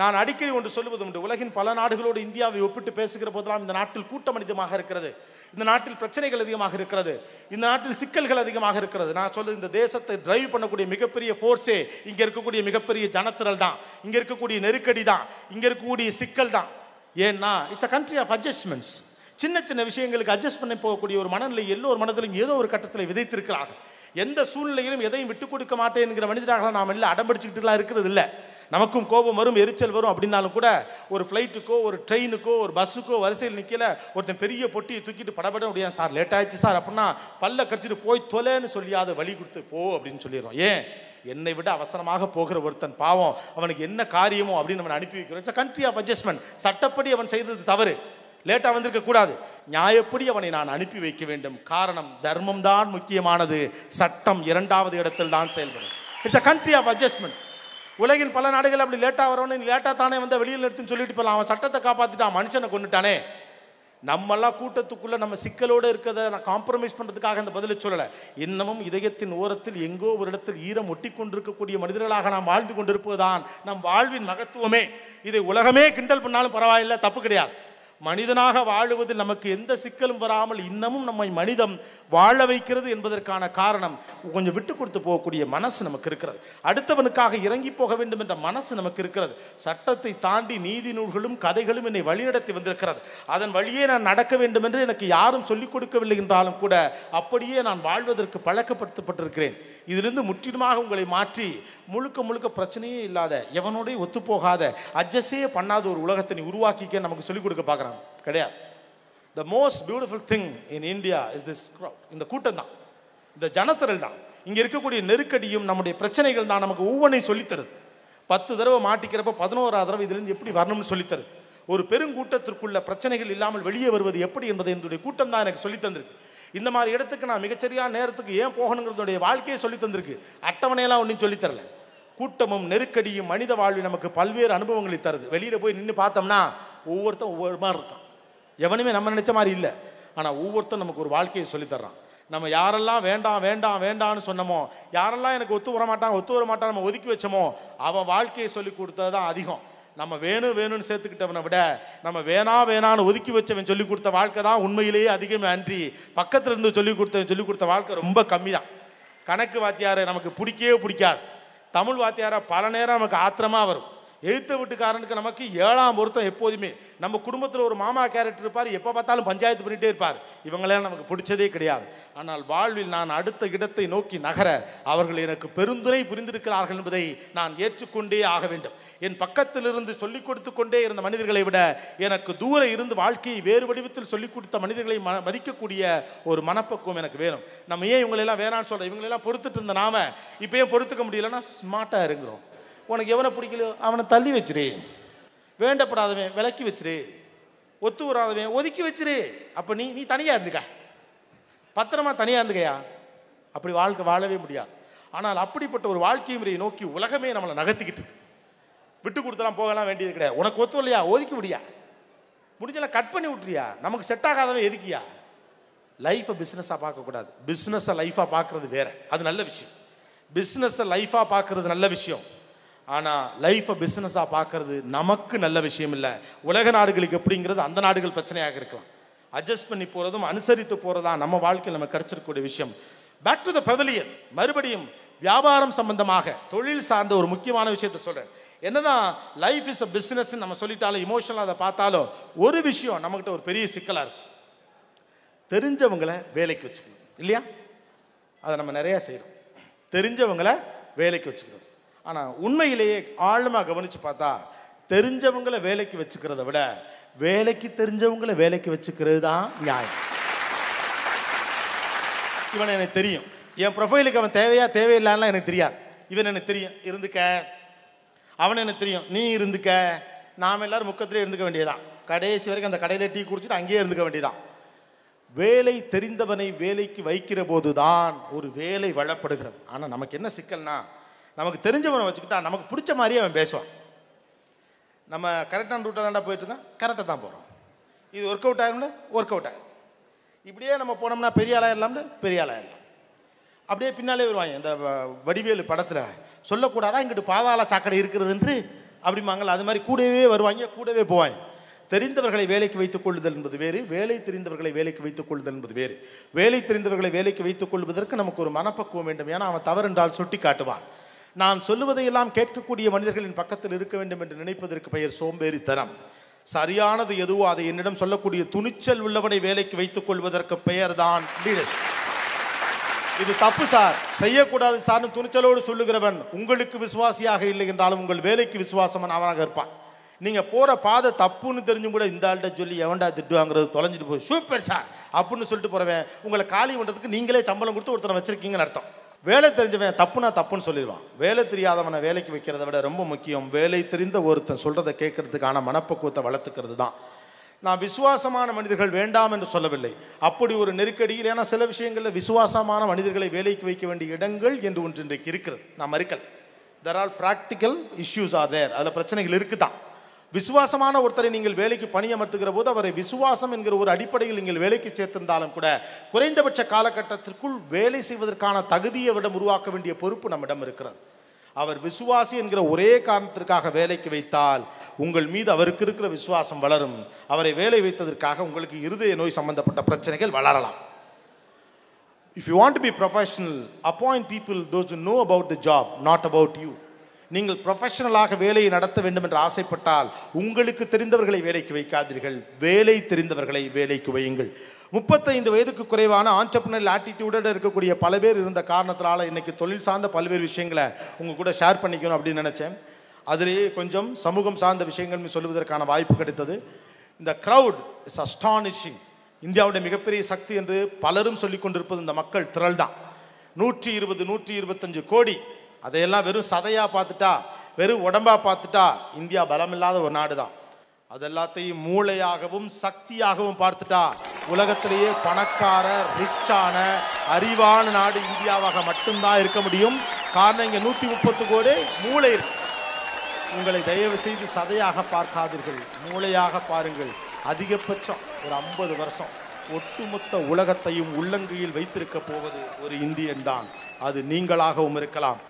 நான் அடிக்கடி ஒன்று சொல்லுவது உண்டு. உலகின் பல நாடுகளோடு இந்தியாவை ஒப்பிட்டு பேசுகிற போதெல்லாம் இந்த நாட்டில் கூட்டம் அதிகமாக இருக்கிறது. இந்த நாட்டில் பிரச்சனைகள் அதிகமாக இருக்கிறது. இந்த நாட்டில் சிக்கல்கள் அதிகமாக இருக்கிறது. நான் சொல்லுது இந்த தேசத்தை டிரைவ் பண்ணக்கூடிய மிகப்பெரிய ஃபோர்ஸே இங்கே இருக்கக்கூடிய மிகப்பெரிய ஜனத்திரல் தான். இங்கே இருக்கக்கூடிய நெருக்கடி தான். இங்கே இருக்கக்கூடிய சிக்கல் தான். ஏன்னா it's a country of adjustments சின்ன சின்ன விஷயங்களுக்கு அட்ஜஸ்ட் பண்ணி போகக்கூடிய ஒரு மனநிலை எல்லோரு மனதிலும் ஏதோ ஒரு கட்டத்தில் விதைத்திருக்கிறார்கள். எந்த சூழ்நிலையிலும் எதையும் விட்டு கொடுக்க மாட்டேன் என்கிற மனிதராக நாம் எல்லாம் அடம்பிடிச்சுக்கிட்டுலாம் இருக்கிறது இல்லை. நமக்கும் கோபம் வரும் எரிச்சல் வரும் அப்படின்னாலும் கூட ஒரு ஃப்ளைட்டுக்கோ ஒரு ட்ரெயினுக்கோ ஒரு பஸ்ஸுக்கோ வரிசையில் நிற்கல ஒருத்தன் பெரிய பொட்டியை தூக்கிட்டு படப்பட முடியாது சார் லேட் ஆயிடுச்சு சார் அப்படின்னா பல்ல கடிச்சிட்டு போய் தொலைன்னு சொல்லியாத வழி கொடுத்து போ அப்படின்னு சொல்லிடுறோம். ஏன்? என்னை விட அவசரமாக போகிற ஒருத்தன் பாவம். அவனுக்கு என்ன காரியமோ அப்படின்னு அவன் அனுப்பி வைக்கிறோம். இட்ஸ் கண்ட்ரி ஆஃப் அட்ஜஸ்ட்மெண்ட் சட்டப்படி அவன் செய்தது தவறு. லேட்டாக வந்திருக்க கூடாது. நியாயப்படி அவனை நான் அனுப்பி வைக்க வேண்டும். காரணம் தர்மம் தான் முக்கியமானது. சட்டம் இரண்டாவது இடத்தில் தான் செயல்படும். It's a country of adjustment உலகின் பல நாடுகள் அப்படி லேட்டாக வரவனு லேட்டாக தானே வந்து வெளியில் எடுத்துன்னு சொல்லிட்டு போகலாம் அவன் சட்டத்தை காப்பாற்றிட்டான் மனுஷனை கொண்டுட்டானே நம்மெல்லாம் கூட்டத்துக்குள்ளே நம்ம சிக்கலோடு இருக்கிறத நான் காம்ப்ரமைஸ் பண்ணுறதுக்காக அந்த பதிலை சொல்லலை. இன்னமும் இதயத்தின் ஓரத்தில் எங்கோ ஒரு இடத்தில் ஈரம் ஒட்டி கொண்டிருக்கக்கூடிய மனிதர்களாக நாம் வாழ்ந்து கொண்டிருப்பதுதான் நம் வாழ்வின் மகத்துவமே. இதை உலகமே கிண்டல் பண்ணாலும் பரவாயில்லை தப்பு கிடையாது. மனிதனாக வாழுவதில் நமக்கு எந்த சிக்கலும் வராமல் இன்னமும் நம்மை மனிதம் வாழ வைக்கிறது என்பதற்கான காரணம் கொஞ்சம் விட்டு கொடுத்து போகக்கூடிய மனசு நமக்கு இருக்கிறது. அடுத்தவனுக்காக இறங்கி போக வேண்டும் என்ற மனசு நமக்கு இருக்கிறது. சட்டத்தை தாண்டி நீதி நூல்களும் கதைகளும் என்னை வழிநடத்தி வந்திருக்கிறது. அதன் வழியே நான் நடக்க வேண்டும் என்று எனக்கு யாரும் சொல்லிக் கொடுக்கவில்லை என்றாலும் கூட அப்படியே நான் வாழ்வதற்கு பழக்கப்படுத்தப்பட்டிருக்கிறேன். இதிலிருந்து முற்றிலுமாக உங்களை மாற்றி முழுக்க முழுக்க பிரச்சனையே இல்லாத எவனோடய ஒத்துப்போகாத அட்ஜஸ்டே பண்ணாத ஒரு உலகத்தை நீ உருவாக்கிக்க நமக்கு சொல்லிக் கொடுக்க பார்க்குறான். கிடையாது. The most beautiful thing in India is this இந்த கூட்டம் தான் இந்த ஜனத்திரல் தான் இங்கே இருக்கக்கூடிய நெருக்கடியும் நம்முடைய பிரச்சனைகள் தான் நமக்கு ஒவ்வொன்றையும் சொல்லித்தருது. பத்து தடவை மாட்டிக்கிறப்ப பதினோராவது தடவை இதுலேருந்து எப்படி வரணும்னு சொல்லித்தருது. ஒரு பெருங்கூட்டத்திற்குள்ள பிரச்சனைகள் இல்லாமல் வெளியே வருவது எப்படி என்பதை என்னுடைய கூட்டம் தான் எனக்கு சொல்லித் தந்திருக்கு. இந்த மாதிரி இடத்துக்கு நான் மிகச்சரியான நேரத்துக்கு ஏன் போகணுங்கிறதுடைய வாழ்க்கையை சொல்லித் தந்திருக்கு. அட்டவணையெல்லாம் ஒன்றும் சொல்லித்தரல கூட்டமும் நெருக்கடியும் மனித வாழ்வில் நமக்கு பல்வேறு அனுபவங்களை தருது. வெளியில் போய் நின்று பார்த்தோம்னா ஒவ்வொருத்தன் ஒவ்வொரு மாதிரி இருக்கான். எவனுமே நம்ம நினச்ச மாதிரி இல்லை. ஆனால் ஒவ்வொருத்தரும் நமக்கு ஒரு வாழ்க்கையை சொல்லித்தர்றான் நம்ம யாரெல்லாம் வேண்டாம் வேண்டாம் வேண்டாம்னு சொன்னோமோ யாரெல்லாம் எனக்கு ஒத்து வர மாட்டான் ஒத்து வர மாட்டான் நம்ம ஒதுக்கி வச்சோமோ அவன் வாழ்க்கையை சொல்லி கொடுத்தது தான் அதிகம். நம்ம வேணும் வேணும்னு சேர்த்துக்கிட்டவனை விட நம்ம வேணா வேணான்னு ஒதுக்கி வச்சவன் சொல்லி கொடுத்த வாழ்க்கை தான் உண்மையிலேயே அதிகமே அன்றி பக்கத்துல இருந்து சொல்லி கொடுத்தவன் சொல்லி கொடுத்த வாழ்க்கை ரொம்ப கம்மி தான் கணக்கு வாத்தியாரை நமக்கு பிடிக்கவே பிடிக்காது. தமிழ் வாத்தியாரை பல நேரம் நமக்கு ஆத்திரமா வரும். எழுத்த வீட்டுக்காரனுக்கு நமக்கு ஏழாம் பொருத்தம் எப்போதுமே. நம்ம குடும்பத்தில் ஒரு மாமா கேரக்டர் இருப்பார் எப்போ பார்த்தாலும் பஞ்சாயத்து பண்ணிகிட்டே இருப்பார். இவங்களெல்லாம் நமக்கு பிடிச்சதே கிடையாது. ஆனால் வாழ்வில் நான் அடுத்த இடத்தை நோக்கி நகர அவர்கள் எனக்கு பெருந்துரை புரிந்திருக்கிறார்கள் என்பதை நான் ஏற்றுக்கொண்டே ஆக வேண்டும். என் பக்கத்திலிருந்து சொல்லிக் கொடுத்து கொண்டே இருந்த மனிதர்களை விட எனக்கு தூர இருந்து வாழ்க்கையை வேறு வடிவத்தில் சொல்லிக் கொடுத்த மனிதர்களை ம மதிக்கக்கூடிய ஒரு மனப்பக்குவம் எனக்கு வேணும். நம்ம ஏன் இவங்களெல்லாம் வேணான்னு சொல்கிறோம் இவங்களெல்லாம் பொறுத்துட்டு இருந்த நாம இப்போ ஏன் பொறுத்துக்க முடியலன்னா ஸ்மார்ட்டாக இருக்கிறோம் உனக்கு எவனை பிடிக்கலையோ அவனை தள்ளி வச்சிரு. வேண்டப்படாதவன் விலக்கி வச்சிரு. ஒத்து வராதவன் ஒதுக்கி வச்சிரு. அப்போ நீ நீ தனியாக இருந்துக்க. பத்திரமா தனியாக இருந்துக்கையா? அப்படி வாழ்க்கை வாழவே முடியாது. ஆனால் அப்படிப்பட்ட ஒரு வாழ்க்கை முறையை நோக்கி உலகமே நம்மளை நகர்த்திக்கிட்டு விட்டு கொடுத்தலாம் போகலாம் வேண்டியது கிடையாது. உனக்கு ஒத்து இல்லையா ஒதுக்கி விடியா. முடிஞ்சலாம் கட் பண்ணி விட்டுறியா? நமக்கு செட் ஆகாதவன் எதுக்கியா? லைஃப்பை பிஸ்னஸாக பார்க்கக்கூடாது பிஸ்னஸை லைஃபாக பார்க்குறது வேற. அது நல்ல விஷயம். பிஸ்னஸை லைஃபாக பார்க்குறது நல்ல விஷயம். ஆனால் லைஃப்பை பிஸ்னஸாக பார்க்கறது நமக்கு நல்ல விஷயம் இல்லை. உலக நாடுகளுக்கு எப்படிங்கிறது அந்த நாடுகள் பிரச்சனையாக இருக்கலாம். அட்ஜஸ்ட் பண்ணி போகிறதும் அனுசரித்து போகிறதா நம்ம வாழ்க்கையில் நம்ம கிடச்சிருக்கக்கூடிய விஷயம். பேக் டு த பெவலியன் மறுபடியும் வியாபாரம் சம்பந்தமாக தொழில் சார்ந்த ஒரு முக்கியமான விஷயத்த சொல்கிறேன் என்னதான் லைஃப் இஸ் அ பிஸ்னஸ்ன்னு நம்ம சொல்லிட்டாலும் இமோஷனலாக அதை பார்த்தாலும் ஒரு விஷயம் நம்மக்கிட்ட ஒரு பெரிய சிக்கலாக இருக்கும். தெரிஞ்சவங்களை வேலைக்கு வச்சுக்கணும். இல்லையா? அதை நம்ம நிறையா செய்கிறோம் தெரிஞ்சவங்களை வேலைக்கு வச்சுக்கிறோம் ஆனால் உண்மையிலேயே ஆழமாக கவனித்து பார்த்தா தெரிஞ்சவங்களை வேலைக்கு வச்சுக்கிறத விட வேலைக்கு தெரிஞ்சவங்களை வேலைக்கு வச்சுக்கிறது தான் நியாயம். இவன் எனக்கு தெரியும். என் ப்ரொஃபைலுக்கு அவன் தேவையா தேவையில்லைன்னா எனக்கு தெரியாது. இவன் எனக்கு தெரியும். இருந்துக்க. அவன் எனக்கு தெரியும். நீ இருந்துக்க. நாம் எல்லாரும் முக்கத்திலே இருந்துக்க வேண்டியதான் கடைசி வரைக்கும் அந்த கடையில் டீ குடிச்சிட்டு அங்கேயே இருந்துக்க வேண்டியதான் வேலை தெரிந்தவனை வேலைக்கு வைக்கிற போது தான் ஒரு வேலை வளப்படுகிறது. ஆனால் நமக்கு என்ன சிக்கல்னா நமக்கு தெரிஞ்சவனை வச்சுக்கிட்டா நமக்கு பிடிச்ச மாதிரியே அவன் பேசுவான். நம்ம கரெக்டான ரூட்டை தாண்டா போயிட்டு தான் கரெக்டாக தான் போகிறோம் இது ஒர்க் அவுட் ஆகும்ல ஒர்க் அவுட் ஆகும் இப்படியே நம்ம போனோம்னா பெரிய ஆளாயிடலாம்ல பெரிய ஆளாயிடலாம் அப்படியே பின்னாலே வருவாங்க. இந்த வ- வடிவேலு படத்தில் சொல்லக்கூடாதா இங்கிட்டு பாதாள சாக்கடை இருக்கிறதுன்று அப்படிம்பாங்கல்ல அது மாதிரி கூடவே வருவாங்க கூடவே போவாங்க. தெரிந்தவர்களை வேலைக்கு வைத்துக் கொள்ளுதல் என்பது வேறு வேலை தெரிந்தவர்களை வேலைக்கு வைத்துக் கொள்ளுதல் என்பது வேறு. வேலை தெரிந்தவர்களை வேலைக்கு வைத்துக் கொள்வதற்கு நமக்கு ஒரு மனப்பக்குவம் வேண்டும். ஏன்னா அவன் தவறென்றால் சுட்டி காட்டுவான் நான் சொல்லுவதையெல்லாம் கேட்கக்கூடிய மனிதர்களின் பக்கத்தில் இருக்க வேண்டும் என்று நினைப்பதற்கு பெயர் சோம்பேறித்தனம். சரியானது எதுவோ அதை என்னிடம் சொல்லக்கூடிய துணிச்சல் உள்ளவனை வேலைக்கு வைத்துக் கொள்வதற்கு பெயர்தான் லீடர்ஷிப் இது தப்பு சார். செய்யக்கூடாது சார்னு துணிச்சலோடு சொல்லுகிறவன் உங்களுக்கு விசுவாசியாக இல்லை என்றாலும் உங்கள் வேலைக்கு விசுவாசமன் அவனாக இருப்பான். நீங்கள் போகிற பாதை தப்புன்னு தெரிஞ்சும் கூட இந்த ஆள்கிட்ட சொல்லி எவன்டா திட்டு வாங்குறது தொலைஞ்சிட்டு போய் சூப்பர் சார் அப்படின்னு சொல்லிட்டு போகிறவன் உங்களை காலி பண்ணுறதுக்கு நீங்களே சம்பளம் கொடுத்து ஒருத்தனை வச்சுருக்கீங்கன்னு அர்த்தம். வேலை தெரிஞ்சவன் தப்புனா தப்புன்னு சொல்லிடுவான். வேலை தெரியாதவனை வேலைக்கு வைக்கிறத விட ரொம்ப முக்கியம். வேலை தெரிந்த ஒருத்தன் சொல்கிறத கேட்கறதுக்கான மனப்பக்குவத்தை வளர்த்துக்கிறது தான். நான் விசுவாசமான மனிதர்கள் வேண்டாம் என்று சொல்லவில்லை. அப்படி ஒரு நெருக்கடியில் ஏன்னா சில விஷயங்களில் விசுவாசமான மனிதர்களை வேலைக்கு வைக்க வேண்டிய இடங்கள் என்று ஒன்று இன்றைக்கு இருக்கிறது. நான் மறுக்கல். There all practical issues are there அதில் பிரச்சனைகள் இருக்குது தான் விசுவாசமான ஒருத்தரை நீங்கள் வேலைக்கு பணியமர்த்துகிற போது அவரை விசுவாசம் என்கிற ஒரு அடிப்படையில் நீங்கள் வேலைக்கு சேர்த்திருந்தாலும் கூட குறைந்தபட்ச காலகட்டத்திற்குள் வேலை செய்வதற்கான தகுதியை விட உருவாக்க வேண்டிய பொறுப்பு நம்மிடம் இருக்கிறது. அவர் விசுவாசி என்கிற ஒரே காரணத்திற்காக வேலைக்கு வைத்தால் உங்கள் மீது அவருக்கு இருக்கிற விசுவாசம் வளரும். அவரை வேலை வைத்ததற்காக உங்களுக்கு இருதய நோய் சம்பந்தப்பட்ட பிரச்சனைகள் வளரலாம். If you want to be professional appoint people those know about the job not about you நீங்கள் ப்ரொஃபஷனலாக வேலையை நடத்த வேண்டும் என்று ஆசைப்பட்டால் உங்களுக்கு தெரிந்தவர்களை வேலைக்கு வைக்காதீர்கள். வேலை தெரிந்தவர்களை வேலைக்கு வையுங்கள். முப்பத்தைந்து வயதுக்கு குறைவான ஆண்டர்பனல் ஆட்டிடியூடோட இருக்கக்கூடிய பல பேர் இருந்த காரணத்தினால இன்னைக்கு தொழில் சார்ந்த பல்வேறு விஷயங்களை உங்கள் கூட ஷேர் பண்ணிக்கணும் அப்படின்னு நினச்சேன். அதிலேயே கொஞ்சம் சமூகம் சார்ந்த விஷயங்கள் சொல்லுவதற்கான வாய்ப்பு கிடைத்தது. இந்த க்ரௌட் இஸ் அஸ்டானிஷிங் இந்தியாவுடைய மிகப்பெரிய சக்தி என்று பலரும் சொல்லிக் கொண்டிருப்பது இந்த மக்கள் திரள் தான் நூற்றி இருபது நூற்றி இருபத்தஞ்சு கோடி அதையெல்லாம் வெறும் சதையாக பார்த்துட்டா வெறும் உடம்பாக பார்த்துட்டா இந்தியா பலமில்லாத ஒரு நாடு தான் அது எல்லாத்தையும் மூளையாகவும் சக்தியாகவும் பார்த்துட்டா உலகத்திலேயே பணக்கார ரிச்சான அறிவான நாடு இந்தியாவாக மட்டும்தான் இருக்க முடியும். காரணம் இங்கே நூற்றி முப்பத்து கோடி மூளை இருக்கு. உங்களை தயவு செய்து சதையாக பார்க்காதீர்கள். மூளையாக பாருங்கள். அதிகபட்சம் ஒரு ஐம்பது வருஷம். ஒட்டுமொத்த உலகத்தையும் உள்ளங்கையில் வைத்திருக்க போவது ஒரு இந்தியன் தான். அது நீங்களாகவும் இருக்கலாம்.